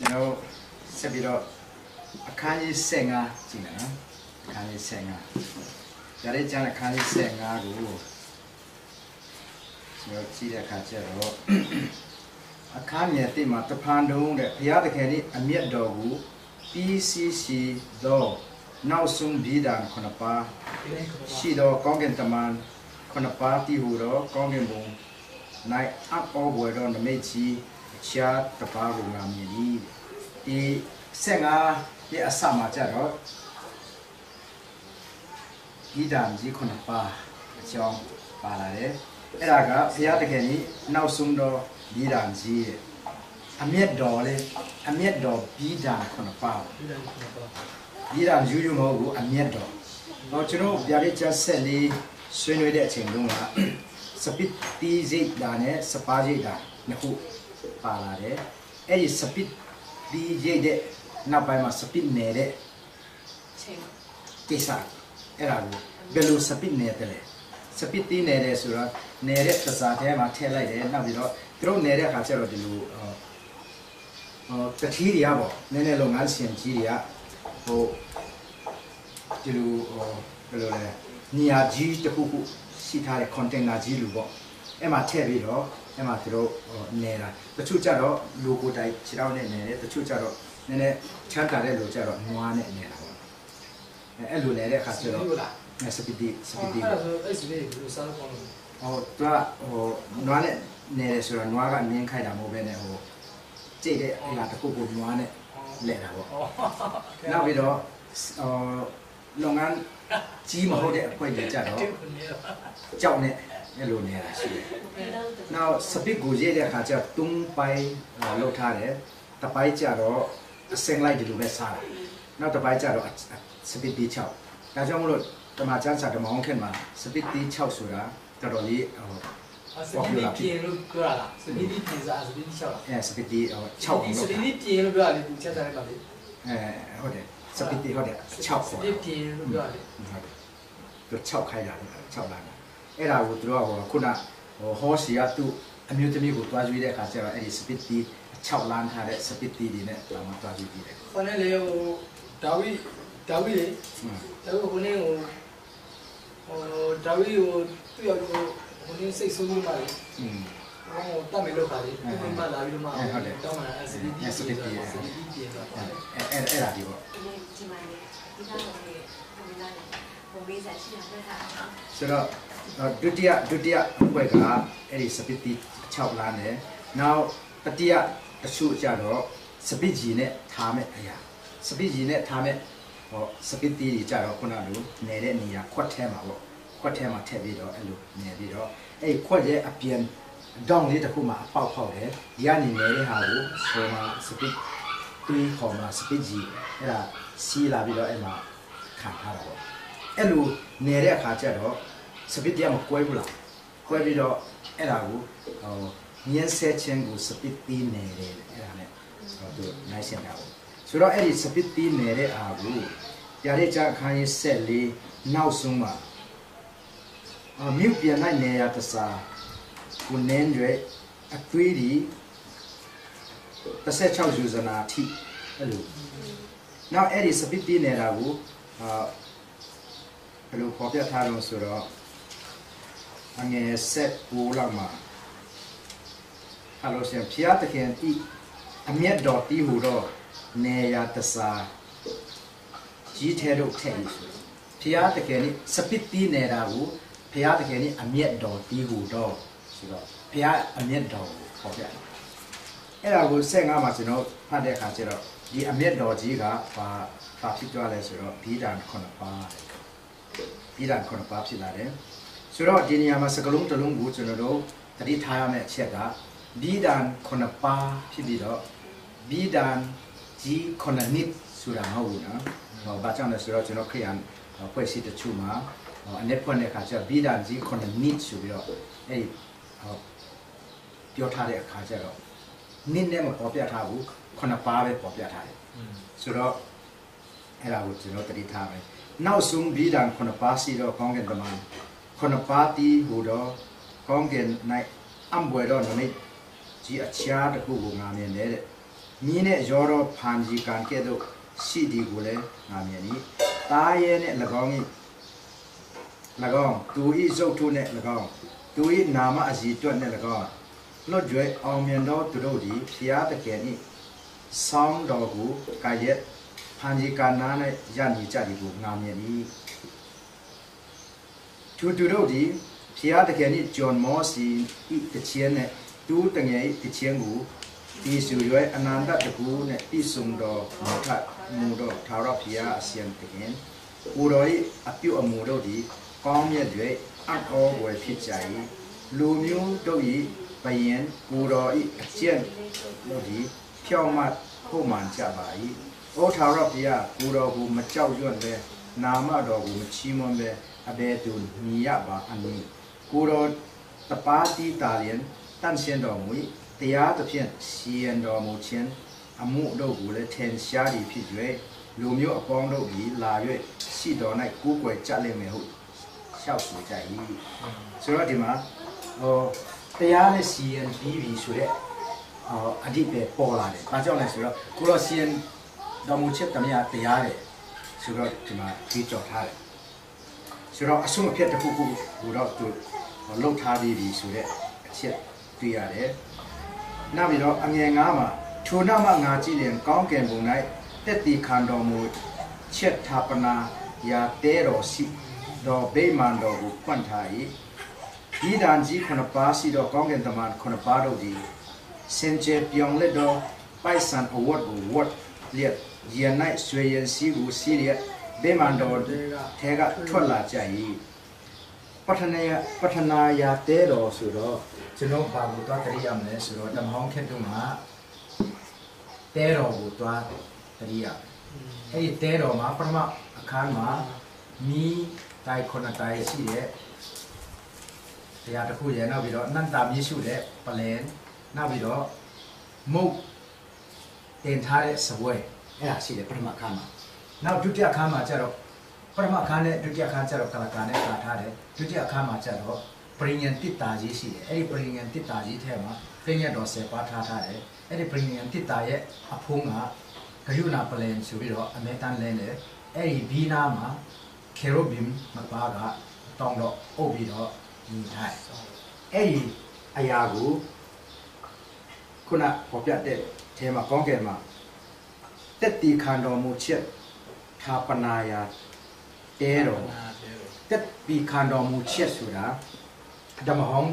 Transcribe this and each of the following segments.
ကျွန်တော်ဆက်ပြီးတော့အခန်းကြီး15ကြည့်မယ်နော်အခန်းကြီး15ဒါလေးကျန်အခန်းကြီး15ကိုကျွန်တော်ကြည့်တဲ့အခါကျတော့အခန်းငယ်တိမှာတဖန်တုံးတဲ့ဘုရားသခင်ဤအမျက်တော်ကိုပြီးစီးစီသောနောက်ဆုံးပြီးတာခုနှစ်ပါးရှိသောကောင်းကင်တမန်ခုနှစ်ပါးတည်ဟူသောကောင်းကင်ဘုံ၌အပ်ဩဘွယ်သောနမိတ်ကြီးအ ခြားတစ်ပါးကိုငါမြင်၏ဒီ15ရဲ့အစမှာကြတော့ဒီတန်ကြီးခုနှစ်ပါးအကြောင်းပါလာတယ်အဲ့ဒါကဘုရားတခင်ကြီးနောက်ဆုံးတော့ဒီတန်ကြီးရဲ့အမျက်တော်လေအမျက်တော်ပြီးတာခုနှစ်ပါးဒီတန်ယူယူမဟုတ်ဘူးအမျက်တော်တော့ကျွန်တော်ဗျာဒိတ်ချက်ဆက်လေးဆွေးနွေးတဲ့အချိန်တုန်းကစပစ်တီးစိတ်ဒါနဲ့စပါးစိတ်ဒါနှစ်ခု ပါလာတယ်အဲ့ဒီစပစ်တီးစိတ်တဲ့နောက်ပိုင်းမှာစပစ်နေတဲ့ချိန်ကိစ္စအဲ့ဒါကိုဘယ်လိုစပစ်နေတယ်လဲစပစ်တီးနေတယ်ဆိုတော့နေတဲ့ပစာထဲမှာထည့်လိုက်တယ်နောက်ပြီးတော့သူတို့နေတဲ့အခါကျတော့ဒီလိုဟောဟောတတိတွေကပေါ့နည်းနည်းလုပ်ငန်းရှင်ကြီးတွေကဟိုဒီလိုဟောဘယ်လိုလဲနေရာကြီးတစ်ခုခုရှိထားတဲ့ container ကြီးလူပေါ့အဲ့မှာထည့်ပြီးတော့ အဲ့မှာသူတို့ဟိုနေတာတချို့ကြတော့ logo တိုင်းခြေထောက်နဲ့နေတယ်တချို့ကြတော့နည်းနည်းချမ်းသာတဲ့လူကြတော့နွားနဲ့နေတာပေါ့အဲ့အဲ့လိုနေတဲ့အခါကျတော့ဟုတ်လားအဲ့စပစ်တီစပစ်တီအဲ့ဒါဆိုအဲ့ဒီလေးဘယ်လိုစားလို့ကောင်းလို့ဟိုသူကဟိုနွားနဲ့နေတယ်ဆိုတော့နွားကမြင်းခိုက်တာမဟုတ်ဘဲနဲ့ဟိုကြိတ်တဲ့အရာတစ်ခုကိုနွားနဲ့လဲတာပေါ့ဩနောက်ပြီးတော့ဟိုလုပ်ငန်းကြီးမဟုတ်တဲ့အဖွဲ့ကြီးကြတော့ကြောက်နဲ့ အဲ့လိုနေတာရှိတယ်။နောက်စပစ်ကိုရေးတဲ့အခါကျတော့၃ပိုင်းလောက်ထားတယ်။တစ်ပိုင်းကျတော့အစင်လိုက်ဒီလိုပဲစားတယ်။နောက်တစ်ပိုင်းကျတော့စပစ်တီ6ဒါကြောင့်မလို့တမချန်းစာတမောင်းခင်မှာစပစ်တီ6ဆိုတာတော်တော်လေးဟိုစပီဒီပြင်လို့ပြောရလားစပီဒီပြင်စားစပီဒီ6လားအဲစပစ်တီဟို6အောင်စလုပ်ပီတာဒီပြင်လို့ပြောရလေသူချက်စားလိုက်ပါလေအဲဟုတ်တယ်စပစ်တီဟုတ်တယ်6စခေါ်ပီတာဒီပြင်လို့ပြောရလေဟုတ်တယ်သူ6ခိုင်းတာလေ6လာတာ အဲ့ဒါကိုသူတို့ကဟိုခုနဟောစီကသူ့အမျိုးသမီးကိုတွားကြည့်တဲ့အခါကျတော့အဲ့ဒီ speed တီး6လမ်းထားတဲ့ speed တီးတွေနဲ့တော့တွားကြည့်ပြီးတယ်ခေါင်းနဲ့လေဟိုဒါဝိဒါဝိလေဒါဝိခေါင်းနဲ့ဟိုဟိုဒါဝိဟိုသူ့ရောက်ဟိုခေါင်းနဲ့စိတ်ဆိုးပြီးမှလေอืมအော်တတ်မယ်လို့ခါလေးဒီမှာလာပြီးတော့မှတောင်းလာ speed တီး speed တီးအဲ့အဲ့ဒါဒီပေါ့ဒီမှာလေဒီကတော့ဟိုမိသားစုဟိုမိသားစုရှိရတဲ့အခါဆိုတော့ ဒုတိယဒုတိယဘွက်ကအဲ့ဒီစပစ်တီ6လမ်းနဲ့နောက်တတိယတချို့ကြတော့စပစ်ကြီးနဲ့ထားမဲ့အရာစပစ်ကြီးနဲ့ထားမဲ့ဟောစပစ်တီတွေကြတော့ခုနလိုနေတဲ့နေရာခွက်ထဲမှာပေါ့ခွက်ထဲမှာထည့်ပြီးတော့အဲ့လိုနေပြီးတော့အဲ့ဒီခွက်ရဲ့အပြင်ဒေါင်းလေးတစ်ခုမှာအပေါက်ဖောက်တယ်ဒီကနေနေတဲ့ဟာကိုဟိုမှာစပစ်တီခေါ်မှာစပစ်ကြီးအဲ့ဒါစီးလာပြီးတော့အဲ့မှာခံထားတာပေါ့အဲ့လိုနေတဲ့အခါကျတော့ စပစ်တီကမကွဲဘူးလားကွဲပြီးတော့အဲ့ဒါကိုဟိုညင်းဆဲချင်းကိုစပစ်တီနေတယ်အဲ့ဒါနဲ့ဟိုသူနိုင်စင်တာပေါ့ဆိုတော့အဲ့ဒီစပစ်တီနေတဲ့အားကိုပြရတဲ့ချအခန်းကြီးဆက်လေးနောက်ဆုံးမှာအမြုပ်ပြန်နိုင်နေရတစားကိုနင်းရွယ်အသွေးဒီ16ယူဇနာအထိအဲ့လိုနောက်အဲ့ဒီစပစ်တီနေတာကိုအာဘယ်လိုပေါ်ပြထားလို့ဆိုတော့ အငယ်ဆက်ကိုလောက်မှာအဲ့လိုရှင်ဖျားတခင်ဤအမျက်တော်တီးဟူတော့နေရတစားကြီးထဲတို့ထည့်ယူဆိုဖျားတခင်ဤစပစ်တီနေတာကိုဖျားတခင်ဤအမျက်တော်တီးဟူတော့ဆိုတော့ဖျားအမျက်တော်ကိုပေါ်ပြတယ်အဲ့ဒါကို15မှာကျွန်တော်ဖတ်တဲ့အခါကျတော့ဒီအမျက်တော်ကြီးကဘာဘာဖြစ်သွားလဲဆိုတော့ဘီဒန်9ပါးဘီဒန်9ပါးဖြစ်လာတယ် ဆိုတော့ဒီနေရာမှာစကလုံးတစ်လုံးကိုကျွန်တော်တို့တတိထားရမယ့်အချက်ကဘီဒန်9ပါးဖြစ်ပြီးတော့ဘီဒန်ကြီး9နှစ်ဆိုတာမဟုတ်ဘူးနော်ဟောဘာကြောင့်လဲဆိုတော့ကျွန်တော်ခရစ်ယာန်ဖွဲ့စည်းတချို့မှာဟောအနက်ဖွင့်တဲ့အခါကျတော့ဘီဒန်ကြီး9နှစ်ဆိုပြီးတော့အဲ့ဒီဟောပြောထားတဲ့အခါကျတော့နစ်နဲ့မပေါ်ပြထားဘူး9ပါးပဲပေါ်ပြထားတယ်ဆိုတော့အဲ့ဒါကိုကျွန်တော်တတိထားမယ်နောက်ဆုံးဘီဒန်9ပါးစီတော့ကောင်းကင်တမ န်9ပါးတီးဟူတော့ကောင်းကင်၌အံဘွယ်တော့နမိတ်ကြီးအချားတစ်ခုကိုငါမြင်တယ်တဲ့မြင်းနဲ့ရောတော့ဖန်ကြီးကံကဲ့သို့ရှိဒီကိုလည်းငါမြင်၏တားရဲနဲ့၎င်း၏၎င်းသူ၏ရုပ်ထုနဲ့၎င်းသူ၏နာမအစီတွက်နဲ့၎င်းလွတ်ကြွယ်အောင်မြင်သောသူတို့သည်ဖျားတကယ်၏ဆောင်းတော်ကိုကာရက်ဖန်ကြီးကံနာ၌ရနေကြသည်ကိုငါမြင်၏သူ သူတို့သည်ဖျားတကယ်၏ဂျွန်မောစီ၏တခြင်းနဲ့တူးတငယ်၏တခြင်းကိုဒီစုရွယ်အနန္တတကူနဲ့ပြည့်စုံတော်မူထမူတော်သာရဖျားအစံတခင်ကိုတော်၏အပြုအမူတို့သည်ကောင်းမြတ်၍အတော်ဝယ်ဖြစ်ကြ၏လူမျိုးတို့၏ဘယင်ကိုတော်၏အကျင့်တို့သည်ဖြောင့်မတ်ဖို့မှန်ကြပါ၏ဩသာရဖျားကိုတော်ကိုမကြောက်ရွံ့ပဲနာမတော်ကိုမချီးမွမ်းပဲ အဘဲသူမြည်ရပါအမည်ကိုတော်တပါးတီတာလျင်တန့်ရှင်းတော်မူ၏တရားသဖြင့်စီရင်တော်မူခြင်းအမှုတို့ကိုလည်းထင်ရှားသည်ဖြစ်၍လူမျိုးအပေါင်းတို့သည်လာ၍ရှိတော်၌ကိုးကွယ်ကြလိမ့်မယ်ဟုရှောက်ဆိုကြ၏ဆိုတော့ဒီမှာဟောတရားနဲ့စီရင်ပြီးပြီဆိုတဲ့ဟောအဓိပ္ပာယ်ပေါ်လာတယ်။ဘာကြောင့်လဲဆိုတော့ကိုလိုစီရင်တော်မူချက်တမယတရားတယ်ဆိုတော့ဒီမှာကြီးကြော်ထားတယ်။ ဆိုတော့အဆုံးအဖြတ်တစ်ခုခုကိုတော့သူလှုပ်ထားပြီးပြီဆိုတဲ့အချက်တွေ့ရတယ်။နောက်ပြီးတော့အငယ်ငါးမှာထိုနောက်မှငါကြည့်ရင်ကောင်းကင်ဘုံ၌တက်တီခံတော်မူချက်ထာပနာယာတဲတော်ရှိတော်ဗိမာန်တော်ကိုဖွင့်ထား၏ဒီတန်ကြီးခုနှစ်ပါးရှိသောကောင်းကင်တမန်ခုနှစ်ပါးတို့သည်စင်ကြယ်ပြောင်းလဲသောပိုက်ဆံအဝတ်ကိုဝတ်လျက်ရန်၌ဆွေရင်စီကိုစီးလျက် ဗိမာန်တော်ထဲကထွက်လာကြ၏ပထနာယပထနာယာတဲတော်ဆိုတော့ကျွန်တော်ဘာကိုသွားတရိရမလဲဆိုတော့ဓမ္မဟောင်းခက်တုံးမှာတဲတော်ကိုသွားတရိရအဲ့ဒီတဲတော်မှာပထမအခန်းမှာမီးတိုင်ခုနှစ်တိုင်ရှိတဲ့တရားတစ်ခုရယ်နောက်ပြီးတော့အနန္တမြေရှုတဲ့ပလန်နောက်ပြီးတော့မုတ်တင်ထားတဲ့စပွဲအဲ့ဒါရှိတယ်ပထမအခန်းမှာ နောက်ဒုတိယအခန်းမှာကျတော့ပထမအခန်းနဲ့ဒုတိယအခန်းကျတော့ကလကာနဲ့ကာထားတယ်ဒုတိယအခန်းမှာကျတော့ပရိညာတိတာကြီးရှိတယ်အဲ့ဒီပရိညာတိတာကြီးထဲမှာပရိညာတော်10ပါးထားထားတယ်အဲ့ဒီပရိညာတိတာရဲ့အဖုံးကဂယုဏပလန်ဆိုပြီးတော့အမေတန်လဲလေအဲ့ဒီဘီနာမှာခေရိုဘင်မပါကတောင်းတော့အုပ်ပြီးတော့ညီထားတယ်အဲ့ဒီအရာကိုခုနပေါ်ပြတဲ့အဲမှာကောင်းကင်မှာတက်တီခန္တော်မူချက် ထာပနာယာတဲတော်တက်ပြီးခန္တော်မူချက်ဆိုတာဓမ္မဟောင်း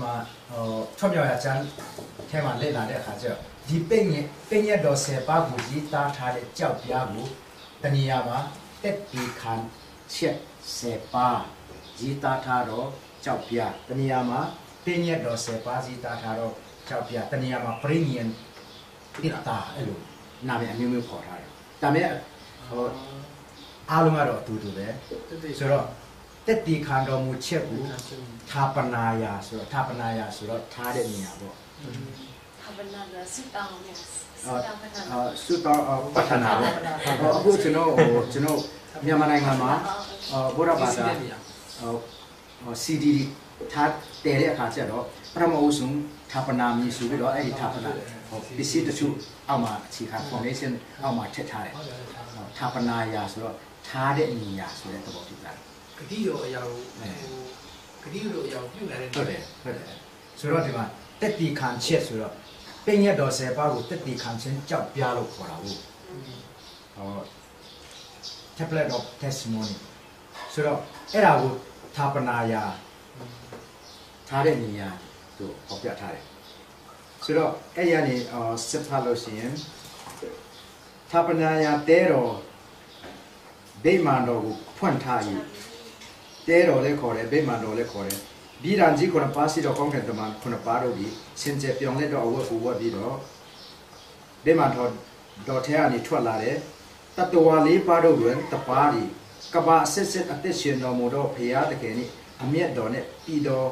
မှာဟိုထွတ်မြောက်ရချမ်းထဲမှာလက်လာတဲ့အခါကျတော့ဒီပိညက်ပိညက်တော်ဆယ်ပါးကိုရေးသားထားတဲ့ကြောက်ပြားကိုတဏှာမှာတက်ပြီးခန္ချက်ဆယ်ပါးရေးသားထားတော့ကြောက်ပြားတဏှာမှာပိညက်တော်ဆယ်ပါးရေးသားထားတော့ကြောက်ပြားတဏှာမှာပရိညံတိတာအဲ့လိုနာမည်အမျိုးမျိုးခေါ်ထားတယ်ဒါပေမဲ့ ဟုတ်အားလုံးကတော့အတူတူပဲဆိုတော့တက်တီခံတော်မူချက်ကိုထာပနာယာဆိုတော့ထာပနာယာဆိုတော့ထားတဲ့နေရာပေါ့ထာပနာယာစစ်တောင်းနေအာစုတောင်းပဋ္ဌာနာပေါ့အခုကျွန်တော်ကျွန်တော်မြန်မာနိုင်ငံမှာဘုရားဘာသာ CDD ထားတယ်တဲ့အခါကျတော့ပထမဦးဆုံးထာပနာမြေဆိုပြီးတော့အဲ့ဒီထာပနာဟောပစ္စည်းတချို့အောက်မှာအခြေခံ foundation အောက်မှာထည့်ထားတယ် ဌာပနာယာဆိုတော့ထားတဲ့နေရာဆိုတဲ့သဘောဖြစ်တာဂတိရောအရာကိုဂတိရောအရာကိုပြုလာတဲ့ဟုတ်တယ်ဟုတ်တယ်ဆိုတော့ဒီမှာတက်တီခံချက်ဆိုတော့ပင်ရတော်ဆယ်ပါးကိုတက်တီခံခြင်းကြောက်ပြလို့ခေါ်တာဟုတ်ဟော tablet of testimony ဆိုတော့အဲ့ဒါကိုဌာပနာယာထားတဲ့နေရာတို့ဟောပြထားတယ်ဆိုတော့အဲ့ဒီကနေအော်စစ်ဖတ်လို့ရှိရင်ဌာပနာယာတဲတော် ဗိမာန်တော်ကိုဖွင့်ထားယူတဲတော်လည်းခေါ်တယ်ဗိမာန်တော်လည်းခေါ်တယ်ဘီရန်ကြီးခုနပါစီတော်ကောင်းကင်တမန်ခုနပါတော်ဒီစင်ကြယ်ပြောင်းလဲတော့အဝတ်ကိုဝတ်ပြီးတော့ဗိမာန်တော်တော်ထဲကနေထွက်လာတယ်တတဝါလေးပါတော်တွင်တပါးဒီကဘာအစစ်စစ်အသက်ရှင်တော်မူတော့ဖရာတကယ်นี่အမျက်တော်နဲ့ပြီးတော့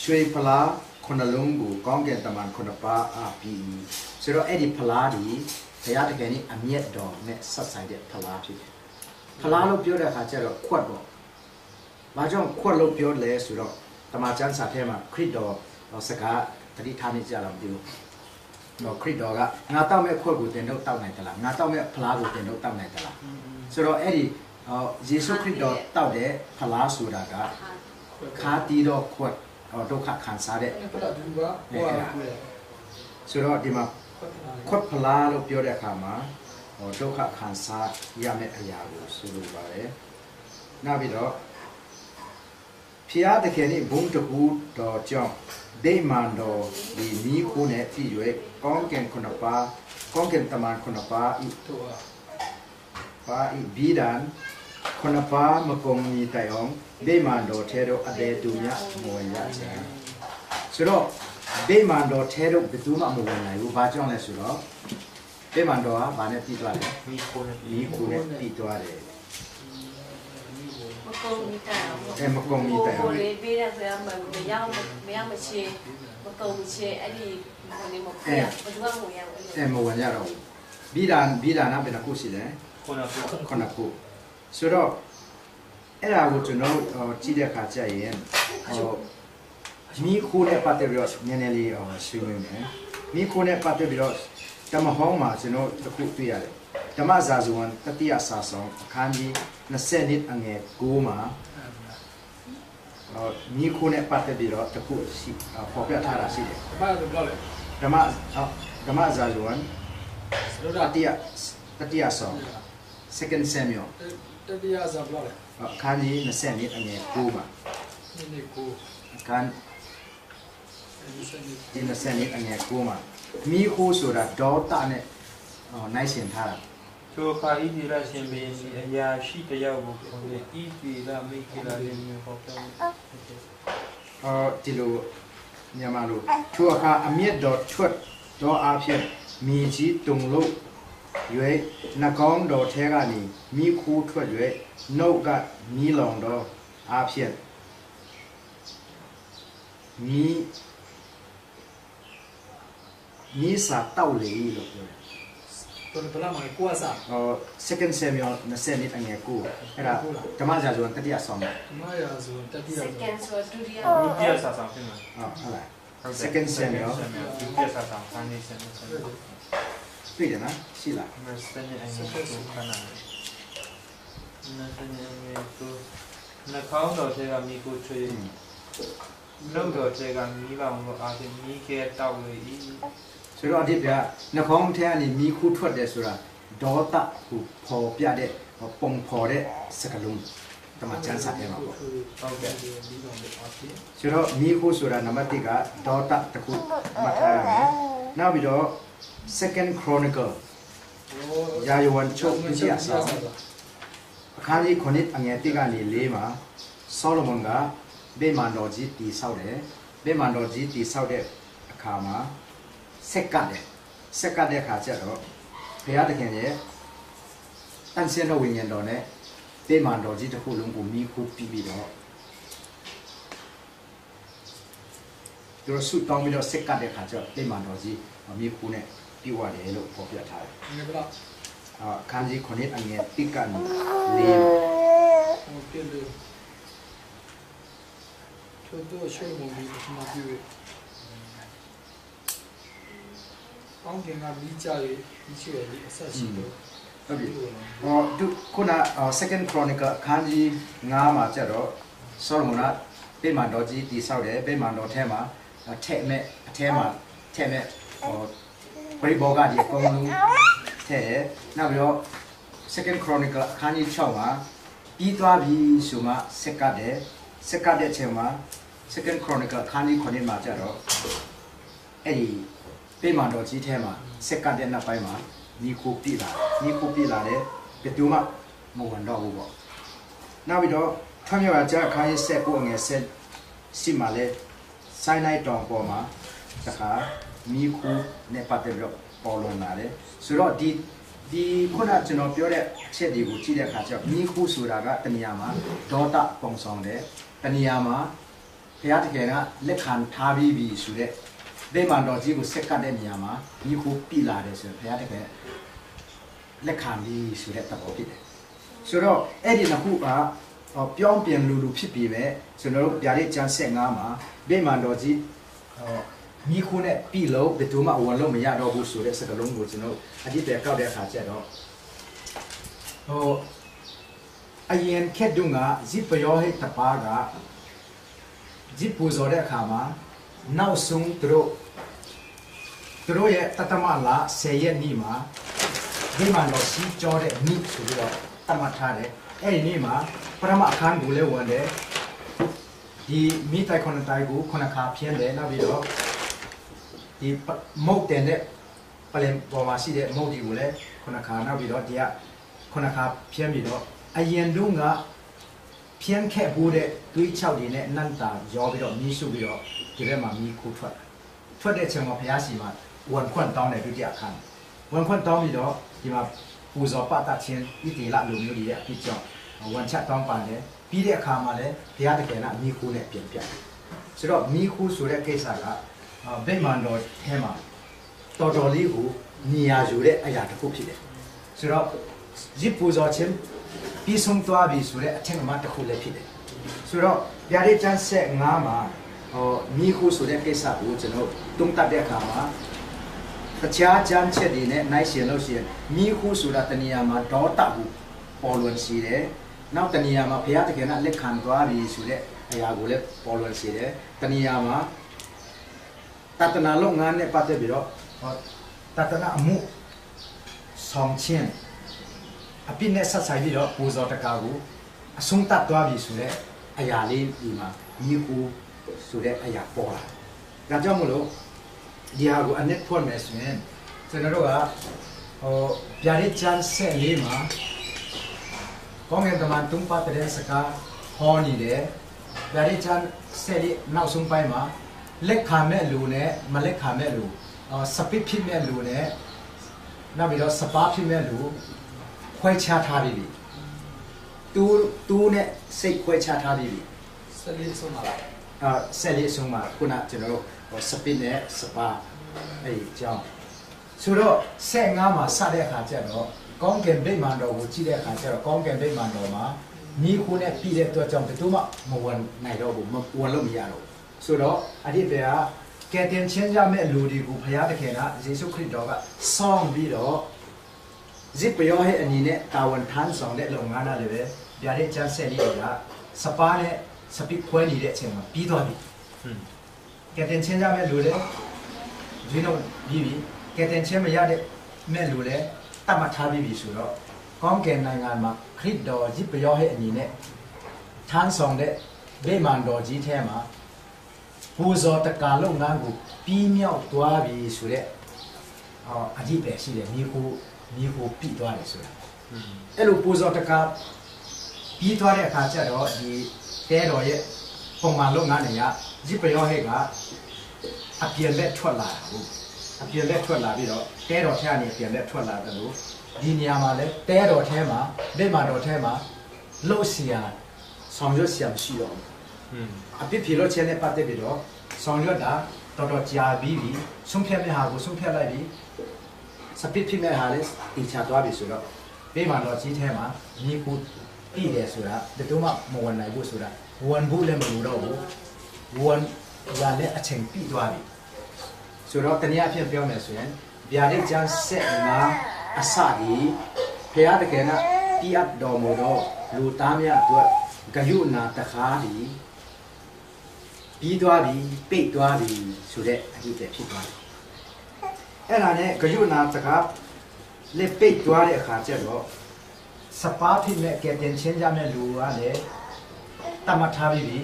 ရွှေဖလားခုနလုံးကိုကောင်းကင်တမန်ခုနပါအပြီးဆိုတော့အဲ့ဒီဖလားဒီဖရာတကယ်นี่အမျက်တော်နဲ့ဆက်ဆိုင်တဲ့ဖလားဖြစ်တယ် ဖလားလို့ပြောတဲ့အခါကျတော့ခွတ်ပေါ့။ဘာကြောင့်ခွက်လို့ပြောလဲဆိုတော့တမန်ကျမ်းစာထဲမှာခရစ်တော်စကားတတိထားနေကြလားမသိဘူး။တော့ခရစ်တော်ကငါတောက်မဲ့ခွက်ကိုတင်တော့တောက်နိုင်သလားငါတောက်မဲ့ဖလားကိုတင်တော့တောက်နိုင်သလားဆိုတော့အဲ့ဒီအော်ယေရှုခရစ်တော်တောက်တဲ့ဖလားဆိုတာကခါတီးတော့ခွက်အော်ဒုက္ခခံစားတဲ့အဲ့ဒါဒီကဟိုကကိုယ်ဆိုတော့ဒီမှာခွက်ဖလားလို့ပြောတဲ့အခါမှာ ဟောဒုက္ခခံစားရမယ့်အရာကိုဆိုလိုပါတယ်နောက်ပြီးတော့ဖျားတခင်นี่ဘုံတကူတော်ကြောင့်ဒိမန်တော်ဒီမိခုနဲ့ပြည့်ရွယ်ကောင်းကင်ခုနှစ်ပါးကောင်းကင်တမန်ခုနှစ်ပါးဤတို့ကပါဤဘီဒန်ခုနှစ်ပါးမကုံမီတိုင်အောင်ဒိမန်တော်ထဲတော့အတေတူညမဝင်ရချင်ဆိုတော့ဒိမန်တော်ထဲတော့ဘယ်သူမှမဝင်နိုင်ဘူးဘာကြောင့်လဲဆိုတော့ ဒိမန်တော်ကဘာနဲ့တည်သွားလဲမိခိုးနဲ့မိခုနဲ့တည်သွားတယ်မကုန်မီတိုင်အောင်အဲမကုံမီတိုင်အောင်ကိုလေးပေးတဲ့ဆိုရမမရောက်မရောက်မချေမကုန်မချေအဲ့ဒီဟိုလေးမပြဘယ်သူမှမဝင်ရဘူးအဲမဝင်ရတော့ဘူးဘီဒန်ဘီဒန်ကဘယ်နှခုရှိလဲခုနကခုနှစ်ခုဆိုတော့အဲ့ဒါကိုကျွန်တော်ဟိုကြည့်တဲ့အခါကျရင်ဟိုမိခိုးနဲ့ပတ်သက်ပြီးတော့နည်းနည်းလေးဟိုဆွေးနွေးမယ်မိခိုးနဲ့ပတ်သက်ပြီးတော့ ဓမ္မဟောင်းမှာကျွန်တော်တစ်ခုတွေ့ရတယ်ဓမ္မဇာဇဝင်တတိယစာဆောင်အခန်းကြီး20နှစ်အငယ်9မှာဟိုမိခိုးနဲ့ပတ်သက်ပြီးတော့တစ်ခုရှိပေါ်ပြထားတာရှိတယ်ဘာလို့ပြောလဲဓမ္မဓမ္မဇာဇဝင်တို့တဒါတိယတတိယဆောင် second samuel တတိယစားပြောလဲအခန်းကြီး20နှစ်အငယ်9မှာဒီနေ့ကိုအခန်းဒီစနေဒီ20နှစ်အငယ်9မှာ မိခိုးဆိုတာဒေါသနဲ့ဟောနိုင်ရှင်ထားတာထိုအခါဤဒီရရှင်ဘင်းဒီအရာရှိတယောက်ကိုခေါ်တဲ့ဤဒီရမိခေလာလေးမျိုးဟောပြောတယ်ဟောဒီလိုမြန်မာလိုထိုအခါအမျက်တော်ထွက်တော်အားဖြင့်မိကြီးတုံလို့ရွေနှကောင်းတော်ထဲကနေမိခိုးထွက်ရွေနှုတ်ကမီးလောင်တော်အားဖြင့်မိ မိစာတောက်လေလို့ပြောတယ်တို့ဘလာမှာကိုအစားဟော second samuel 20နှစ်အငယ်9အဲ့ဒါဓမ္မစာဆိုတတိယဆောင်မှာဒီမှာရာဆိုတတိယ second ဆိုဒုတိယဒုတိယဆာဆောင်ဖြစ်မှာဟုတ်ဟုတ်လား Second Samuel ဒုတိယဆာဆောင်ဆန်းနေစံစံတွေ့တယ်နော်ရှိလားမစတဲ့အနေနဲ့ကိုခဏနာနတ်တဲ့အနေနဲ့ကိုနှကောင်းတော်ထဲကမိကိုချွေလောက်တော်ထဲကမိလောင်လို့အားဖြင့်မိခဲတောက်လေဤ ဆိုတော့အဒီပြနှခေါင်းထဲကနေမိခုထွက်တယ်ဆိုတာဒေါသကိုပေါ်ပြတဲ့ပုံပေါ်တဲ့စကလုံးတမန်ကျမ်းစာထဲမှာပေါ့ဟုတ်ကဲ့ဒီတော့အဖြစ်ဆိုတော့မိခုဆိုတာနံပါတ်1ကဒေါသတစ်ခုမှတ်ထားရမယ်နောက်ပြီးတော့ second chronicle ရာယဝန်ချုပ်ပြည့်အစားအခန်းကြီး9အငယ်1ကနေ4မှာဆောလမွန်ကဗေမာန်တော်ကြီးတည်ဆောက်တယ်ဗေမာန်တော်ကြီးတည်ဆောက်တဲ့အခါမှာ ဆက်ကတ်တယ်ဆက်ကတ်တဲ့အခါကျတော့ဘုရားသခင်ရဲ့တန်ဆင်းတဲ့ဝိညာဉ်တော်နဲ့ဗေမာန်တော်ကြီးတစ်ခုလုံးကိုမိခုပြီးပြီးတော့သူတို့ဆုတောင်းပြီးတော့ဆက်ကတ်တဲ့အခါကျတော့ဗေမာန်တော်ကြီးမိခုနဲ့ပြီးသွားတယ်လို့ဖော်ပြထားတယ်ငါကလာအာခန်းကြီး9အငယ်1ကနေ4ဟိုပြလို့ချို့တော့ရှိုးမပြီးမှပြည့် ပေါင်းကင်ကမိကြရေးဒီချွေလေးအဆက်ရှိတော့ဟုတ်ပြီဟောဒုခုနအာ second chronicle ခန်းကြီး9မှာကျတော့ဆောလမုန်ကပေမန်တော်ကြီးတည်ဆောက်တယ်ပေမန်တော်ထဲမှာထက်မဲ့အထဲမှာထက်မဲ့ဟောပရိဘောဂဒီအကုန်လုံးထည့်တယ်နောက်ပြီးတော့ second chronicle ခန်းကြီး6မှာပြီးသွားပြီဆိုမှစက်ကတ်တယ်စက်ကတ်တဲ့အချိန်မှာ second chronicle ခန်းကြီး9မှာကျတော့အဲ့ဒီ ပေမန်တော်ကြီးထဲမှာစက်ကတ်တဲ့နောက်ပိုင်းမှာညီကိုပြလာညီကိုပြလာတဲ့ဘယ်သူမှမဝင်တော့ဘူးပေါ့နောက်ပြီးတော့ထွမ်းမြောက်ရာကျခန်းကြီးဆက်ကိုအငယ်ဆက်စီမှာလဲဆိုင်နိုင်တောင်ပေါ်မှာတခါမိခုနဲ့ပတ်သက်ပြီးတော့ပေါ်လွန်လာတယ်ဆိုတော့ဒီဒီခုနကျွန်တော်ပြောတဲ့အချက်တွေကိုကြည့်တဲ့အခါကျတော့မိခုဆိုတာကတဏှာမှာဒေါသပုံဆောင်တယ်တဏှာမှာဘုရားတကယ်ကလက်ခံထားပြီးပြီဆိုတဲ့ ဒိမန်တော်ကြီးကိုဆက်ကတ်တဲ့နေရာမှာမိခုပြည်လာတယ်ဆိုရင်ဘုရားတကယ်လက်ခံပြီးဆိုတဲ့သဘောဖြစ်တယ်ဆိုတော့အဲ့ဒီနှစ်ခုကဟောပြောင်းပြန်လူလူဖြစ်ပြီးပဲကျွန်တော်တို့ဗျာဒိတ်ကျမ်းဆက်ငါမှာဒိမန်တော်ကြီးဟောမိခိုးနဲ့ပြီးလို့ဘယ်သူမှဝန်လို့မရတော့ဘူးဆိုတဲ့စကားလုံးကိုကျွန်တော်အတိတ်ပဲကောက်တဲ့အခါကျတော့ဟိုအရင်ခက်တုန်းကဇစ်ပယောဟိတပါကဇစ်ပူဇော်တဲ့အခါမှာ နောက်ဆုံးသူတို့သူတို့ရဲ့တတမလာ10ရက်နေ့မှာဒီမှာတော့စီကြောတဲ့နေ့ဆိုပြီးတော့တတ်မှတ်ထားတယ်အဲ့ဒီနေ့မှာပရမအခန်းကိုလည်းဝင်တယ်ဒီမိတိုင်ခုနှစ်တိုင်ကိုခုနှစ်ခါဖြင်းတယ်နောက်ပြီးတော့ဒီပမုတ်တယ်နဲ့ပလင်ပေါ်မှာရှိတဲ့မုတ်ဒီကိုလည်းခုနှစ်ခါနောက်ပြီးတော့ဒီကခုနှစ်ခါဖြင်းပြီးတော့အရင်တုန်းက ဖြင်းခဲ့ဖို့တဲ့တွေးချောက်တွေနဲ့နန့်တာရောပြီးတော့မြည်ရှုပြီးတော့ဒီထဲမှာမြည်ခိုးထွက်ထွက်တဲ့အချိန်မှာဘုရားရှိခိုးဝန်ခွန့်တောင်းတယ်ဒုတိယအခါဝန်ခွန့်တောင်းပြီးတော့ဒီမှာပူဇော်ပတ်တာချင်းဣတိလလူမျိုးတွေရဲ့အဖြစ်ကြောင့်ဝန်ချက်တောင်းပါတယ်ပြီးတဲ့အခါမှာလည်းဘုရားတကယ်ကမြည်ခိုးနဲ့ပြင်ပြတယ်ဆိုတော့မြည်ခိုးဆိုတဲ့ကိစ္စကဗိမာန်တော်ထဲမှာတော်တော်လေးကိုနေရာယူတဲ့အရာတစ်ခုဖြစ်တယ်ဆိုတော့ရစ်ပူဇော်ခြင်း ပြီးဆုံးသွားပြီဆိုတဲ့အထက်မှာတစ်ခုလည်းဖြစ်တယ်ဆိုတော့ဗျာဒိတ်ချမ်းဆက်ငါးမှာဟောမြည်ခိုးဆိုတဲ့ကိစ္စကိုကျွန်တော်တုံးတက်တဲ့အခါမှာတရားကြမ်းချက်တွေနဲ့နိုင်ရှင်လို့ရှိရင်မိခုဆိုတာတဏှာမှာဒေါတဟုပေါ်လွင်စီတယ်။နောက်တဏှာမှာဘုရားတကယ်ကလက်ခံသွားပြီဆိုတဲ့အရာကိုလည်းပေါ်လွင်စီတယ်။တဏှာမှာတတနာလုံးငါးနဲ့ပတ်သက်ပြီးတော့ဟောတတနာအမှုဆောင်ချင်း အပြစ်နဲ့ဆက်ဆိုင်ပြီးတော့ပူဇော်တကာကိုအဆုံးတတ်သွားပြီဆိုတဲ့အရာလေးဒီမှာမိခုဆိုတဲ့အရာပေါ်လာ။ဒါကြောင့်မလို့ဒီဟာကိုအနစ်ဖွင့်မယ်ဆိုရင်ကျွန်တော်တို့ကဟိုဗျာဒိတ်ချန်ဆက်လေးမှာကောင်းကင်တမန်တုံးပတ်တဲ့စကားဟောနေတယ်ဗျာဒိတ်ချန်ဆက်လေးနောက်ဆုံးပိုင်းမှာလက်ခံမဲ့လူနဲ့မလက်ခံမဲ့လူအော်စပစ်ဖြစ်မဲ့လူနဲ့နောက်ပြီးတော့စပါးဖြစ်မဲ့လူ ခွဲခြားထားပြီးပြီတူတူနဲ့စိတ်ခွဲခြားထားပြီးပြီဆက်လေးဆုံးပါလားအာဆက်လေးအဆုံးမှာခုနကျွန်တော်တို့ဟိုစပစ်နဲ့စပါအဲ့ဒီအကြောင်းဆိုတော့ဆက်ငါးမှာစတဲ့အခါကျတော့ကောင်းကင်ဗိမာန်တော်ကိုကြည့်တဲ့အခါကျတော့ကောင်းကင်ဗိမာန်တော်မှာမိခိုးနဲ့ပြီးတဲ့အတွက်ကြောင့်ဘယ်သူမှမဝင်နိုင်တော့ဘူးမဝင်လို့မရတော့ဘူးဆိုတော့အဒီပေကကဲတင်ချင်းကြမဲ့လူတွေကိုဘုရားသခင်ကယေရှုခရစ်တော်ကဆောင်းပြီးတော့ ဇစ်ပယောဟဲ့အနေနဲ့တာဝန်ထမ်းဆောင်တဲ့လုပ်ငန်းသားတွေပဲဗျာဒိတ်ချမ်းဆက်လေးတွေကစပါးနဲ့စပစ်ခွဲနေတဲ့အချိန်မှာပြီးသွားပြီကက်တင်ချင်းကြမဲ့လူလေဒီတော့ပြီးပြီကက်တင်ချင်းမရတဲ့မဲ့လူလေတတ်မှတ်ထားပြီးပြီဆိုတော့ကောင်းကင်နိုင်ငံမှာခရစ်တော်ကြီးပြောဟဲ့အနေနဲ့ထမ်းဆောင်တဲ့ဗိမာန်တော်ကြီးထဲမှာပူဇော်တကာလုပ်ငန်းကိုပြီးမြောက်သွားပြီဆိုတဲ့အော်အကြည့်ပဲရှိတယ်မြေကို မြေကိုပြီးသွားတယ်ဆိုတာအဲ့လိုပူဇော်တကာပြီးသွားတဲ့အခါကျတော့ဒီတဲတော်ရဲ့ပုံမှန်လုပ်ငန်းတွေကဂျစ်ပယောဟဲ့ကအပြည့်လက်ထွက်လာတာဟုတ်အပြည့်လက်ထွက်လာပြီးတော့တဲတော်ထဲကနေအပြည့်လက်ထွက်လာတယ်လို့ဒီနေရာမှာလဲတဲတော်ထဲမှာဗိမာန်တော်ထဲမှာလှုပ်ရှားဆောင်ရွက်ဆရာမရှိတော့ဘူးအပြစ်ဖြေလို့ခြင်းနဲ့ပတ်သက်ပြီးတော့ဆောင်ရွက်တာတော်တော်ကြာပြီးပြီဆုံးဖြတ်မဲ့ဟာကိုဆုံးဖြတ်လိုက်ပြီ စပစ်ဖြစ်မဲ့ဟာလေးအချသွားပြီဆိုတော့ပေးမှတော့ကြီးထဲမှာမြေကိုပြည်တယ်ဆိုတာဘယ်သူမှမဝင်နိုင်ဘူးဆိုတာဝန်ဘူးလည်းမလို့တော့ဘူးဝန်ရလည်းအချိန်ပြီးသွားပြီဆိုတော့တနည်းအားဖြင့်ပြောမယ်ဆိုရင်ဗျာဒိတ်ကျန်းဆက်နာအစကြီးဖရာတကယ်ကတီးအပ်တော်မူတော့လူသားများအတွက်ဂယုနာတခါဒီပြီးသွားပြီပိတ်သွားပြီဆိုတဲ့အကြည့်ပဲဖြစ်သွားတယ် အဲ့ဒါနဲ့ဂယုနာစကားလက်ပိတ်သွားတဲ့အခါကျတော့စပါးဖြစ်မဲ့ကဲတင်ချင်းကြမဲ့လူကလည်းတတ်မှတ်ထားပြီးပြီ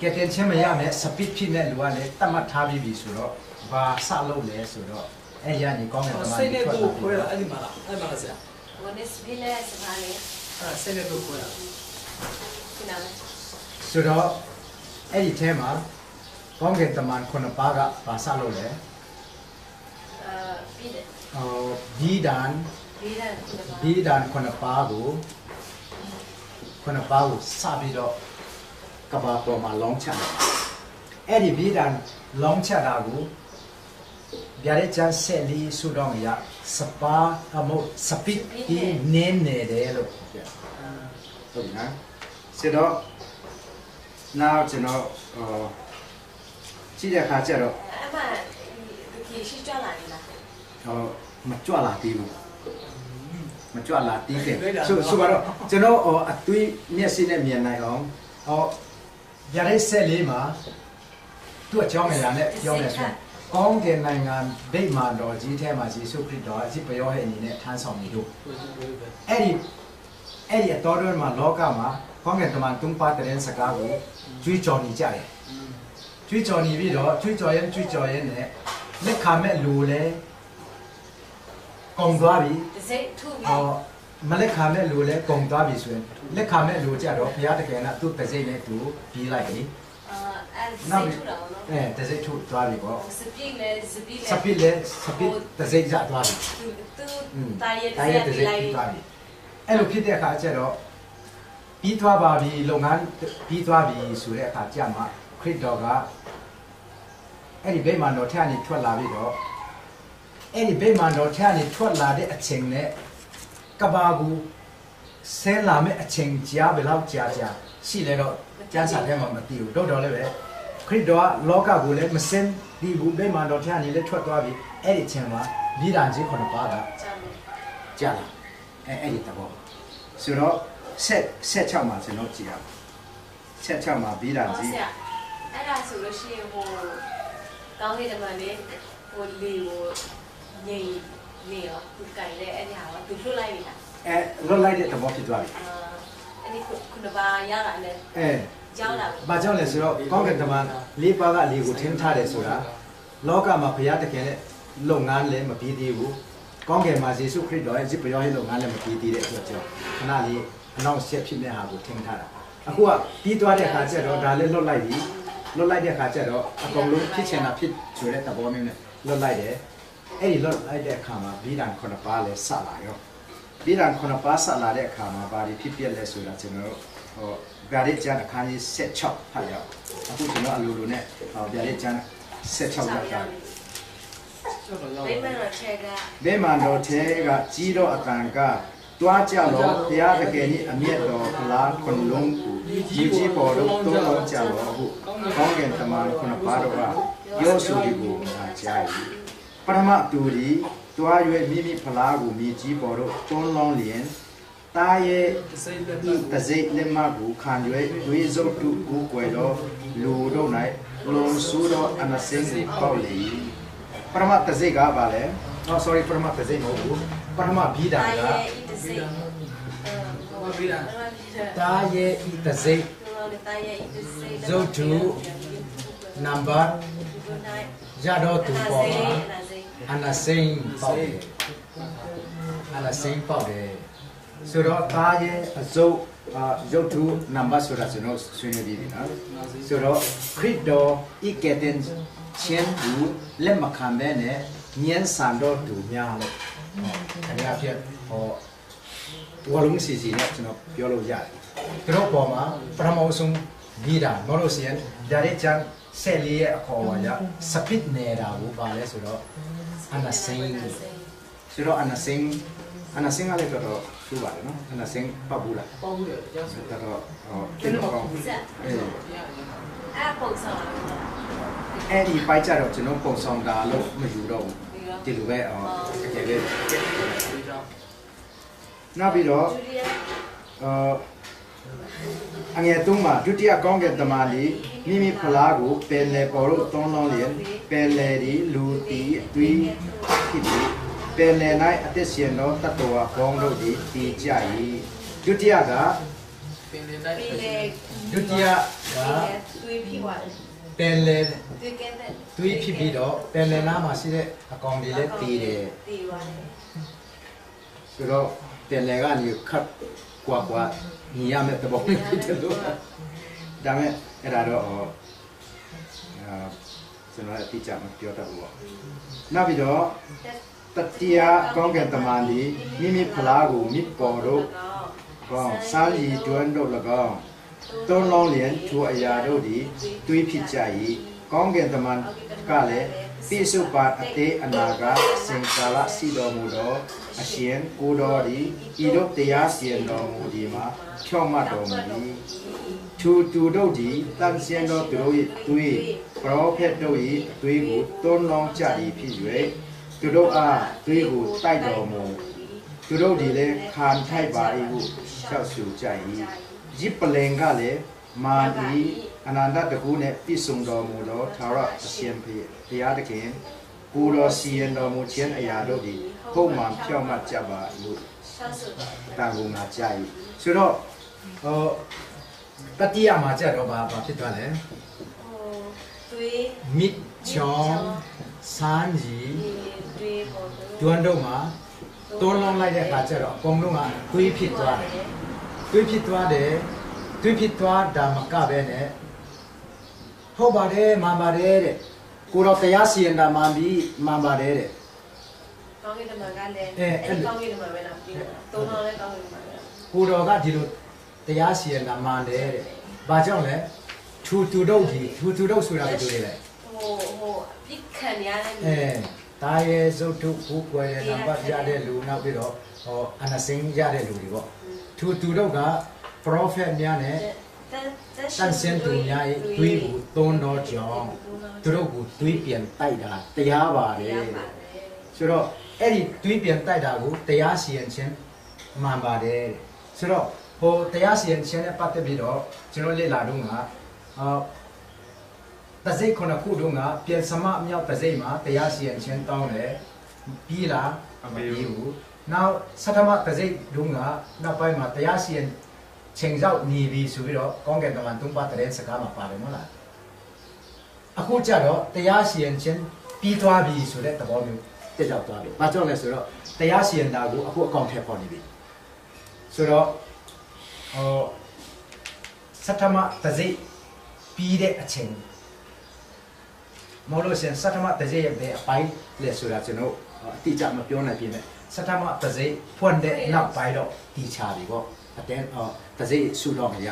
ကဲတင်ချင်းမရမဲ့စပစ်ဖြစ်မဲ့လူကလည်းတတ်မှတ်ထားပြီးပြီဆိုတော့ဘာစလုပ်လဲဆိုတော့အဲ့ရနေကောင်းတဲ့တမန်စိတ်တွေနဲ့ထွက်ကိုလာခွဲပြီတာအဲ့ဒီမှာလားအဲ့မှာလားဆရာဝန်နစ်ဘီနဲ့စပါးလေးအဲ့စိတ်နဲ့ကိုခွဲတာဒီနာမည်ဆိုတော့အဲ့ဒီထဲမှာကောင်းကင်တမန်ခုနှစ်ပါးကဘာစလုပ်လဲအာပြီးတယ်ဟို ဒီဒန်ဒီတဲ့ဒီမှာဒီဒန်ခုနှစ်ပါးကိုခုနှစ်ပါးကိုစပြီးတော့ကဘာပေါ်မှာလောင်းချတယ်အဲ့ဒီဒီဒန်လောင်းချတာကိုဗျာဒိတ်ချန်ဆက်လီဆူတော့မရစပါအမို့စပစ်ဒီနင်းနေတယ်လို့ပြောဟုတ်နော်ဆိုတော့နောက်ကျွန်တော်ဟောကြရှိတဲ့အခါကျတော့အဲ့မှဒီခေရှိကြလာနေ လားဟောမကြွလာသေးဘူးမကြွလာသေးတယ်ဆိုဆိုတော့ကျွန်တော်ဟောအသွေးမျက်စိနဲ့မြင်နိုင်အောင်ဟောရတဲ့ဆက်လေးမှာသူ့အကြောင်းအရာနဲ့ပြောမယ်ဆိုရင်ကောင်းကင်နိုင်ငံဗိမာန်တော်ကြီးထဲမှာယေရှုခရစ်တော်အဖြစ်ပြောတဲ့အနေနဲ့ထမ်းဆောင်နေတို့အဲ့ဒီအဲ့ဒီအတော်တော်မှာလောကမှာကောင်းကင်တမန်သုံးပါတဲ့စကားကိုကြွေးကြော်နေကြတယ်ကြွေးကြော်နေပြီးတော့ကြွေးကြော်ရင်ကြွေးကြော်ရင်နဲ့လက်ခံမဲ့လူလဲ ကုန်သွားပြီဒစိတ်ထုပြီးဟောမလက်ခံမဲ့လူလဲကုန်သွားပြီဆိုရင်လက်ခံမဲ့လူကြတော့ဘုရားတကယ်ကသူ့တစိမ့်နဲ့သူပြီးလိုက်ပြီအာအဲ့ဒစိတ်ထုတော့နော်အဲတစိမ့်ထုတ်သွားပြီပေါ့စပိလေစပိလေစပစ်လဲစပစ်တစိမ့်ရသွားပြီသူသူอืมတာရဲ့တာရဲ့တစိမ့်ပြီးသွားပြီအဲ့လိုဖြစ်တဲ့အခါကျတော့ပြီးသွားပါပြီလုပ်ငန်းပြီးသွားပြီဆိုတဲ့အခါကျမှခရစ်တော်ကအဲ့ဒီဗိမာန်တော်ထက်ကနေထွက်လာပြီးတော့ အဲ့ဒီဗိမာန်တော်ထက်ကနေထွက်လာတဲ့အချိန်နဲ့ကဘာကူဆဲလာမဲ့အချိန်ကြာဘယ်လောက်ကြာကြာရှိလဲတော့ကျမ်းစာထဲမှာမသိဘူးတော့တော့လည်းပဲခရစ်တော်ကလောကကိုလည်းမစင်ဒီဘူးဗိမာန်တော်ထက်ကနေလည်းထွက်သွားပြီအဲ့ဒီအချိန်မှာမိဒာကြီးခုနှစ်ပါးကကြာမယ်ကြာလာအဲအဲ့ဒီတဘောဆိုတော့ဆက်ဆက်ချောက်မှာကျွန်တော်ကြည့်ရအောင်ဆက်ချောက်မှာပြီးတာဟောကြီးဆရာအဲ့ဒါဆိုလို့ရှိရင်ဟိုကောင်းကင်တမန်လေးဟိုလေကို ငိမ့်နေရောသူကြိုင်လဲအဲ့ဒီဟာကသူလွတ်လိုက်ပြီလားအဲလွတ်လိုက်တဲ့သဘောဖြစ်သွားပြီအာအဲ့ဒီခုနပါရတာနဲ့အဲကြောင်းလာပြီဘာကြောင့်လဲဆိုတော့ကောင်းကင်တမန်လေးပါးကလေးကိုထင်းထားတယ်ဆိုတာလောကမှာဘုရားတခင်နဲ့လုပ်ငန်းလည်းမပြီးသေးဘူးကောင်းကင်မှာယေရှုခရစ်တော်ရဲ့ဇစ်ပရောဟိတ်လုပ်ငန်းလည်းမပြီးသေးတဲ့အတွက်ကြောင့်ခဏလေးအနောက်ဆက်ဖြစ်တဲ့ဟာကိုထင်းထားတာအခုကပြီးသွားတဲ့အခါကျတော့ဒါလည်းလွတ်လိုက်ပြီလွတ်လိုက်တဲ့အခါကျတော့အကုန်လုံးဖြစ်ချင်တာဖြစ်ဆိုတဲ့သဘောမျိုးနဲ့လွတ်လိုက်တယ် အဲ့ဒီလွတ်လိုက်တဲ့အခါမှာဘိဒံခုနှစ်ပါးလည်းစလာရောပြည်တော်ခုနပါဆက်လာတဲ့အခါမှာဘာတွေဖြစ်ပြလဲဆိုတာကျွန်တော်တို့ဟိုဗျာဒိတ်ကျန်အခန်းကြီး16ဖတ်ရအောင်အခုကျွန်တော်အလိုလိုနဲ့ဟောဗျာဒိတ်ကျန်16ရောက်တာကျောက်တော့ရောက်ဘိမန်တော့ချက်ကဘဲမန်တော်ထဲကကြီးတော့အတန်ကတွားကြတော့ဘုရားတကယ်ကြီးအမျက်တော်ဖလားခွန်လုံးကိုကြီးကြီးပေါ်တော့သုံးလုံးကြတော့အခုကောင်းကင်တမန်ခုနပါတော့ကရောဆိုဒီကိုငါကြား ပြီပရမတူဒီတွားရွယ်မိမိဖလားကိုမြေကြီးပေါ်တော့တွန်းလောင်းလျင်တာရဲ့တစိမ့်လက်ဤတစိတ်လက်မကိုခံရွယ်ဝေဇုတ်တုကိုကွယ်တော့လူတို့၌လွန်ဆူတော့အနစင်းကိုပေါက်လေပရမတစိတ်ကပါလေ oh sorry ပရမတစိတ်မဟုတ်ဘူးပရမဘီဒါတာကရဲ့ဤတစိတ်ဘာပြီးတာတာရဲ့ဤတစိတ်တာရဲ့ဤတစိတ် number ရတော့သူပေါ်မှာနာစိတ် အနစင်းပေါက်တယ်အနစင်းပေါက်တယ်ဆိုတော့တာရဲ့အစုပ်အာရုပ်ထုနံပါတ်ဆိုတာကျွန်တော်ဆွေးနွေးပြီးပြီနော်ဆိုတော့ခရစ်တော်ဤကတဲ့ချင်းဘူးလက်မခံတဲ့နဲ့ညံစံတော့သူများလို့ခင်ဗျာဖြစ်ဟောဝလုံးစီစီနဲ့ကျွန်တော်ပြောလို့ရတယ်သူတို့ပေါ်မှာပထမဆုံးဒီတာမလို့စီရင်ဒါရဲချန်ဆယ်လေးရဲ့အခေါ်ပါရစပစ်နေတာဘူးပါလဲဆိုတော့အနာစင်းဆိုတော့အနာစင်းအနာစင်းကလည်းတော့ထူပါတယ်နော်အနာစင်းပတ်ဘူးလားပေါ့ဘူးလေရဆိုတော် တော်ဟောတင်တော့ကောင်းဆက်အဲအဲ့ပုံဆောင်အဲ့ဒီပိုက်ကြတော့ကျွန်တော်ပုံဆောင်တာလို့မယူတော့ဘူးပြီးတော့ဒီလိုပဲအော်တကယ်ပဲဒီကြောင့်နောက်ပြီးတော့ဂျူလီယာအာ အငယ်သုံးမှာဒုတိယကောင်းကင်တမန်လေးမိမိဖလားကိုပယ်လေပေါ်လို့သုံးလုံးလျင်ပယ်လေဒီလူတီအသွေးဖြစ်ပြီးပယ်လေ၌အသက်ရှင်သောတတ္တဝါပေါင်းတို့သည်တည်ကြ၏ဒုတိယကပင်နေလိုက်ပြီးလေဒုတိယကသွေးပြီးသွားတယ်ပယ်လေသွေးကဲတဲ့သွေးဖြစ်ပြီးတော့ပယ်လေနားမှာရှိတဲ့အကောင်တွေလည်းတည်တယ်တည်သွားတယ်ဆိုတော့တယ်လေကနေခတ်ကွာကွာ ညီရမယ့်သဘောဖြစ်တယ်လို့ဒါမဲ့အဲ့ဒါတော့အာကျွန်တော်အတိအကျမပြောတတ်ဘူးပေါ့နောက်ပြီးတော့တတိယကောင်းကင်တမန်ဒီမိမိဖလားကိုမိပေါ်တို့ကောင်းစားရည်တွန်းတို့၎င်းသုံးလုံးလျင်ထိုအရာတို့သည်တွေးဖြစ်ကြ၏ကောင်းကင်တမန်ကလည်းစ ပိစုပါအတေအနာကစင်ကာလစီတော်မူသောအရှင်ကိုတော်သည်ဤတို့တရားစီရင်တော်မူဒီမှာဖြောင့်မတ်တော်မူသည်သူသူတို့သည်တန်စင်တော်သူတို့၏သူ၏ပရောဖက်တို့၏အသွေးကိုတွန်းလောင်းကြသည်ဖြစ်၍သူတို့အားသွေးကိုတိုက်တော်မူသူတို့သည်လည်းခံထိုက်ပါ၏ဟုလျှောက်ဆိုကြ၏ရစ်ပလင်ကလည်းမာဒီ အနန္တတကူနှင့်ပြည့်စုံတော်မူသောသာရအရှင်ဖေတရားသခင်ကိုတော်စီရင်တော်မူခြင်းအရာတို့သည်ပုံမှန်ဖြောင့်မတ်ကြပါဟုရှောက်ဆိုတော့တန်ကုန်မှာကြာ၏ဆိုတော့ဟောတတိယမှာကြတော့ဘာဘာဖြစ်သွားလဲဟိုတွေးမြစ်ချောင်းစမ်းကြီးတွေးပေါ်ဒွန်းတို့မှာတွန်းလောင်းလိုက်တဲ့အခါကျတော့အကုန်လုံးကတွေးဖြစ်သွားတယ်တွေးဖြစ်သွားတယ်တွေးဖြစ်သွားတာမကပဲနဲ့ ဟုတ်ပါတယ်မှန်ပါတယ်တဲ့ကိုတော့တရားစီရင်တာမှန်ပြီမှန်ပါတယ်တဲ့ကောင်းကင်တမန်ကလည်းအဲ့ကောင်းကင်တမန်ပဲလားပြီးတော့သုံးတော်လည်းကောင်းကင်တမန်ပဲကိုတော်ကဒီလိုတရားစီရင်တာမှန်တယ်တဲ့ဘာကြောင့်လဲထူတူတော့ဒီထူတူတော့ဆိုတာကိုတွေ့လေဟိုဟိုပြစ်ခံရတဲ့အဲတာရဲ့ဇုတ်ထုဘူကွယ်တဲ့နံပါတ်ရတဲ့လူနောက်ပြီးတော့ဟောအနစင်းရတဲ့လူတွေပေါ့သူသူတို့က prophet များနဲ့ တန်ဆင်းသူများရဲ့တွေးကိုသွန်းတော်ကြောင့်သူတို့ကိုတွေးပြန်တိုက်တာတရားပါတယ်ဆိုတော့အဲ့ဒီတွေးပြန်တိုက်တာကိုတရားစီရင်ခြင်းမှန်ပါတယ်ဆိုတော့ဟိုတရားစီရင်ခြင်းနဲ့ပတ်သက်ပြီးတော့ကျွန်တော်လေ့လာတော့ကအာတစိတ်ခုနှစ်ခုတုန်းကပြန်စမအမြောက်တစိတ်မှာတရားစီရင်ခြင်းတောင်းတယ်ပြီးလားမပြီးဘူးနောက်သတ္တမတစိတ်တုန်းကနောက်ပိုင်းမှာတရားစီရင် ချိန်ရောက်နေပြီဆိုပြီးတော့ကောင်းကင်တမန်သုံးပါးတဲ့စကားမှာပါတယ်မဟုတ်လားအခုကြတော့တရားစီရင်ခြင်းပြီးသွားပြီဆိုတဲ့သဘောမျိုးတက်ရောက်သွားပြီ။ဘာကြောင့်လဲဆိုတော့တရားစီရင်တာကိုအခုအကောင့်ထည့်ပေါ်နေပြီ။ဆိုတော့ဟောသတ္တမတစိတ်ပြီးတဲ့အချိန်မဟုတ်လို့ရှရင်စတ္တမတစိရဲ့ဘယ်အပိုင်းလဲဆိုတာကျွန်တော်အတိအကျမပြောနိုင်ပြည့်နဲ့စတ္တမတစိဖွင့်တဲ့နောက်ပိုင်းတော့ဒီချာပြီပေါ့ အတဲအော်တစိဆူတော့မရ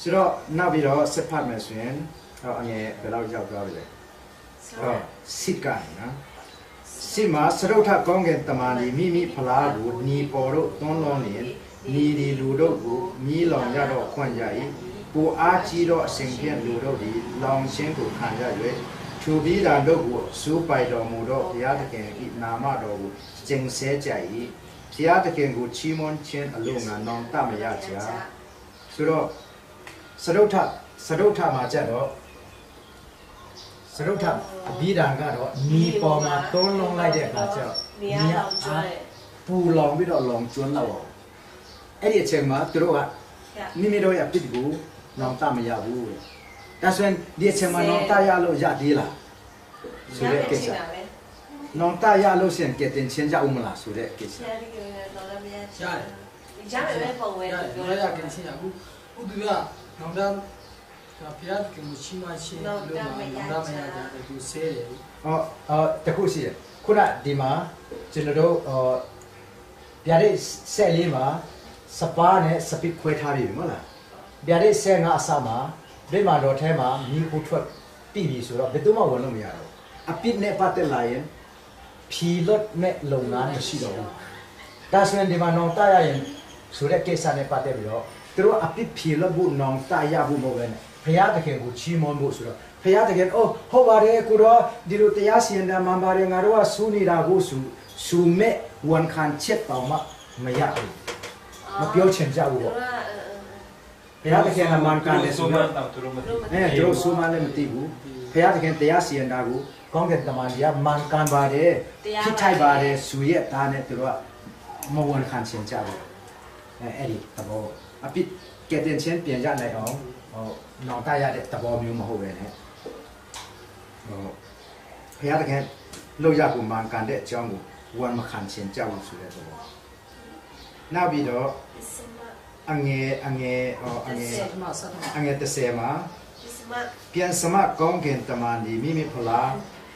ဆိုတော့နောက်ပြီးတော့စစ်ဖတ်မယ်ဆိုရင်ဟောအငယ်ဘယ်လောက်ရောက်သွားပြီလဲဟောစစ်ကနော်စစ်မှာစရုထကောင်းကင်တမန်ဒီမိမိဖလားကိုညီပေါ်တို့သွန်းလုံးနေညီဒီလူတို့ကိုမြည်လောင်ရတော့ခွင့်ကြ၏ကိုအားကြီးတော့အစဉ်ဖြင့်လူတို့ဒီလောင်ချင်းကိုခံရ၍ထူပြီးတာတို့ကိုစူးပိုက်တော်မူတော့ဘုရားသခင်ဤနာမတော်ကိုကျင့်ဆဲကြ၏ ဘုရားသခင်ကိုချီးမွမ်းခြင်းအလို့ငါနောင်တမရကြဆိုတော့စရုထစရုထမှာကြတော့စရုထအဘိဓာန်ကတော့ညီပေါ်မှာသွန်းလုံးလိုက်တဲ့အခါကျတော့နေရာတော့ကျွမ်းတယ်ပူလောင်ပြီးတော့လောင်ကျွမ်းတော့အဲ့ဒီအချိန်မှာသူတို့ကမိမိတို့ရဲ့ပြစ်ကိုနောင်တမရဘူးတဲ့ဒါဆိုရင်ဒီအချိန်မှာနောင်တရလို့ရသေးလားဆိုတဲ့ကိစ္စ နောင်တရလို့ရှင်ကဲတင်ချင်းကြဦးမလားဆိုတဲ့ကိစ္စဆရာကြီးကတော့လည်းမရရတယ်ရတယ်ပဲပုံဝဲရပြောရရရတာကန်စီအခုဥဒူရနောင်တဖျားကမရှိမရှိလို့နောင်တမရတဲ့သူဆဲတယ်ဟောအော်တခုရှိတယ်ခုနဒီမှာကျွန်တော်တို့ဟောဗျာဒိဆက်လေးမှာစပါးနဲ့စပစ်ခွဲထားပြီမဟုတ်လားဗျာဒိဆက်ငါအစမှာဒိမာတော်ထဲမှာမိခုထွက်ပြီပြီဆိုတော့ဘယ်သူမှဝင်လို့မရတော့အပစ်နဲ့ပတ်သက်လာရင် ဖြီလွတ်မဲ့လုပ်ငန်းမရှိတော့ဘူးဒါဆိုရင်ဒီမှာနောင်တရရင်ဆိုတဲ့ကိစ္စနဲ့ပတ်သက်ပြီးတော့သူတို့အပစ်ဖြီလွတ်ဖို့နောင်တရဖို့မဟုတ်ပဲနဲ့ဘုရားသခင်ကိုချီးမွမ်းဖို့ဆိုတော့ဘုရားသခင်အိုးဟုတ်ပါတယ်ကိုတော့ဒီလိုတရားစီရင်တာမှန်ပါတယ်ငါတို့ကစူးနေတာကိုစူစူမဲ့ဝန်ခံချက်တောင်မှမရဘူးမပြောချင်ကြဘူးပေါ့ဘုရားသခင်ကမှန်ကန်တယ်ဆိုဆိုမှတော့တော့သူတို့မသိအဲသူတို့ဆိုမှလည်းမသိဘူး ဘုရားသခင်တရားစီရင်တာကိုကောင်းကင်တမန်ကြီးကမှန်ကန်ပါတယ်ဖြစ်ထိုက်ပါတယ်ဆိုရက်သားနဲ့သူတို့ကမဝန်ခံချင်ကြဘူးအဲအဲ့ဒီသဘောအပြစ်ကဲတင်ချင်းပြန်ရနိုင်အောင်ဟိုနောင်တရတဲ့သဘောမျိုးမဟုတ်ပဲねဟိုဘုရားသခင်လောက်ရကိုမှန်ကန်တဲ့အကြောင်းကိုဝန်မခံချင်ကြဘူးဆိုတဲ့သဘောနောက်ပြီးတော့အငယ်အငယ်ဟောအငယ်သမာသမာအငယ်30မှာစမ ပြန်စမကောင်းကင်တမန်ဒီမိမိဖလား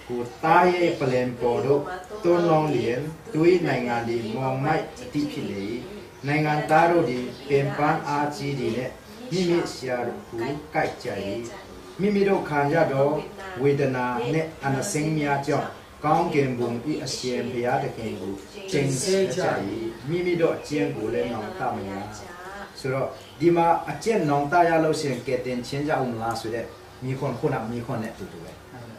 ကိုတားရဲ့ပလန်ပေါ်တို့တွန်းလောင်းလျင်တွေးနိုင်ငံဒီမောင်မိုက်အတိဖြစ်လေနိုင်ငံသားတို့ဒီပင်ပန်းအားကြီးတွေနဲ့မိမိဆရာတို့ကိုကြိုက်ကြ၏မိမိတို့ခံရသောဝေဒနာနှင့်အနစင်းများကြောင့်ကောင်းကင်ဘုံဤအရှင်ဘုရားသခင်ကိုကျင့်စေကြ၏မိမိတို့အကျင့်ကိုလည်းနောင်တမရဆိုတော့ ဒီမှာအကျင့်နောင်တရလို့ရှိရင်ကဲတင်ချင်းကြအောင်လားဆိုတဲ့မိခွန်ခုနမိခွန်နဲ့တူတူပဲ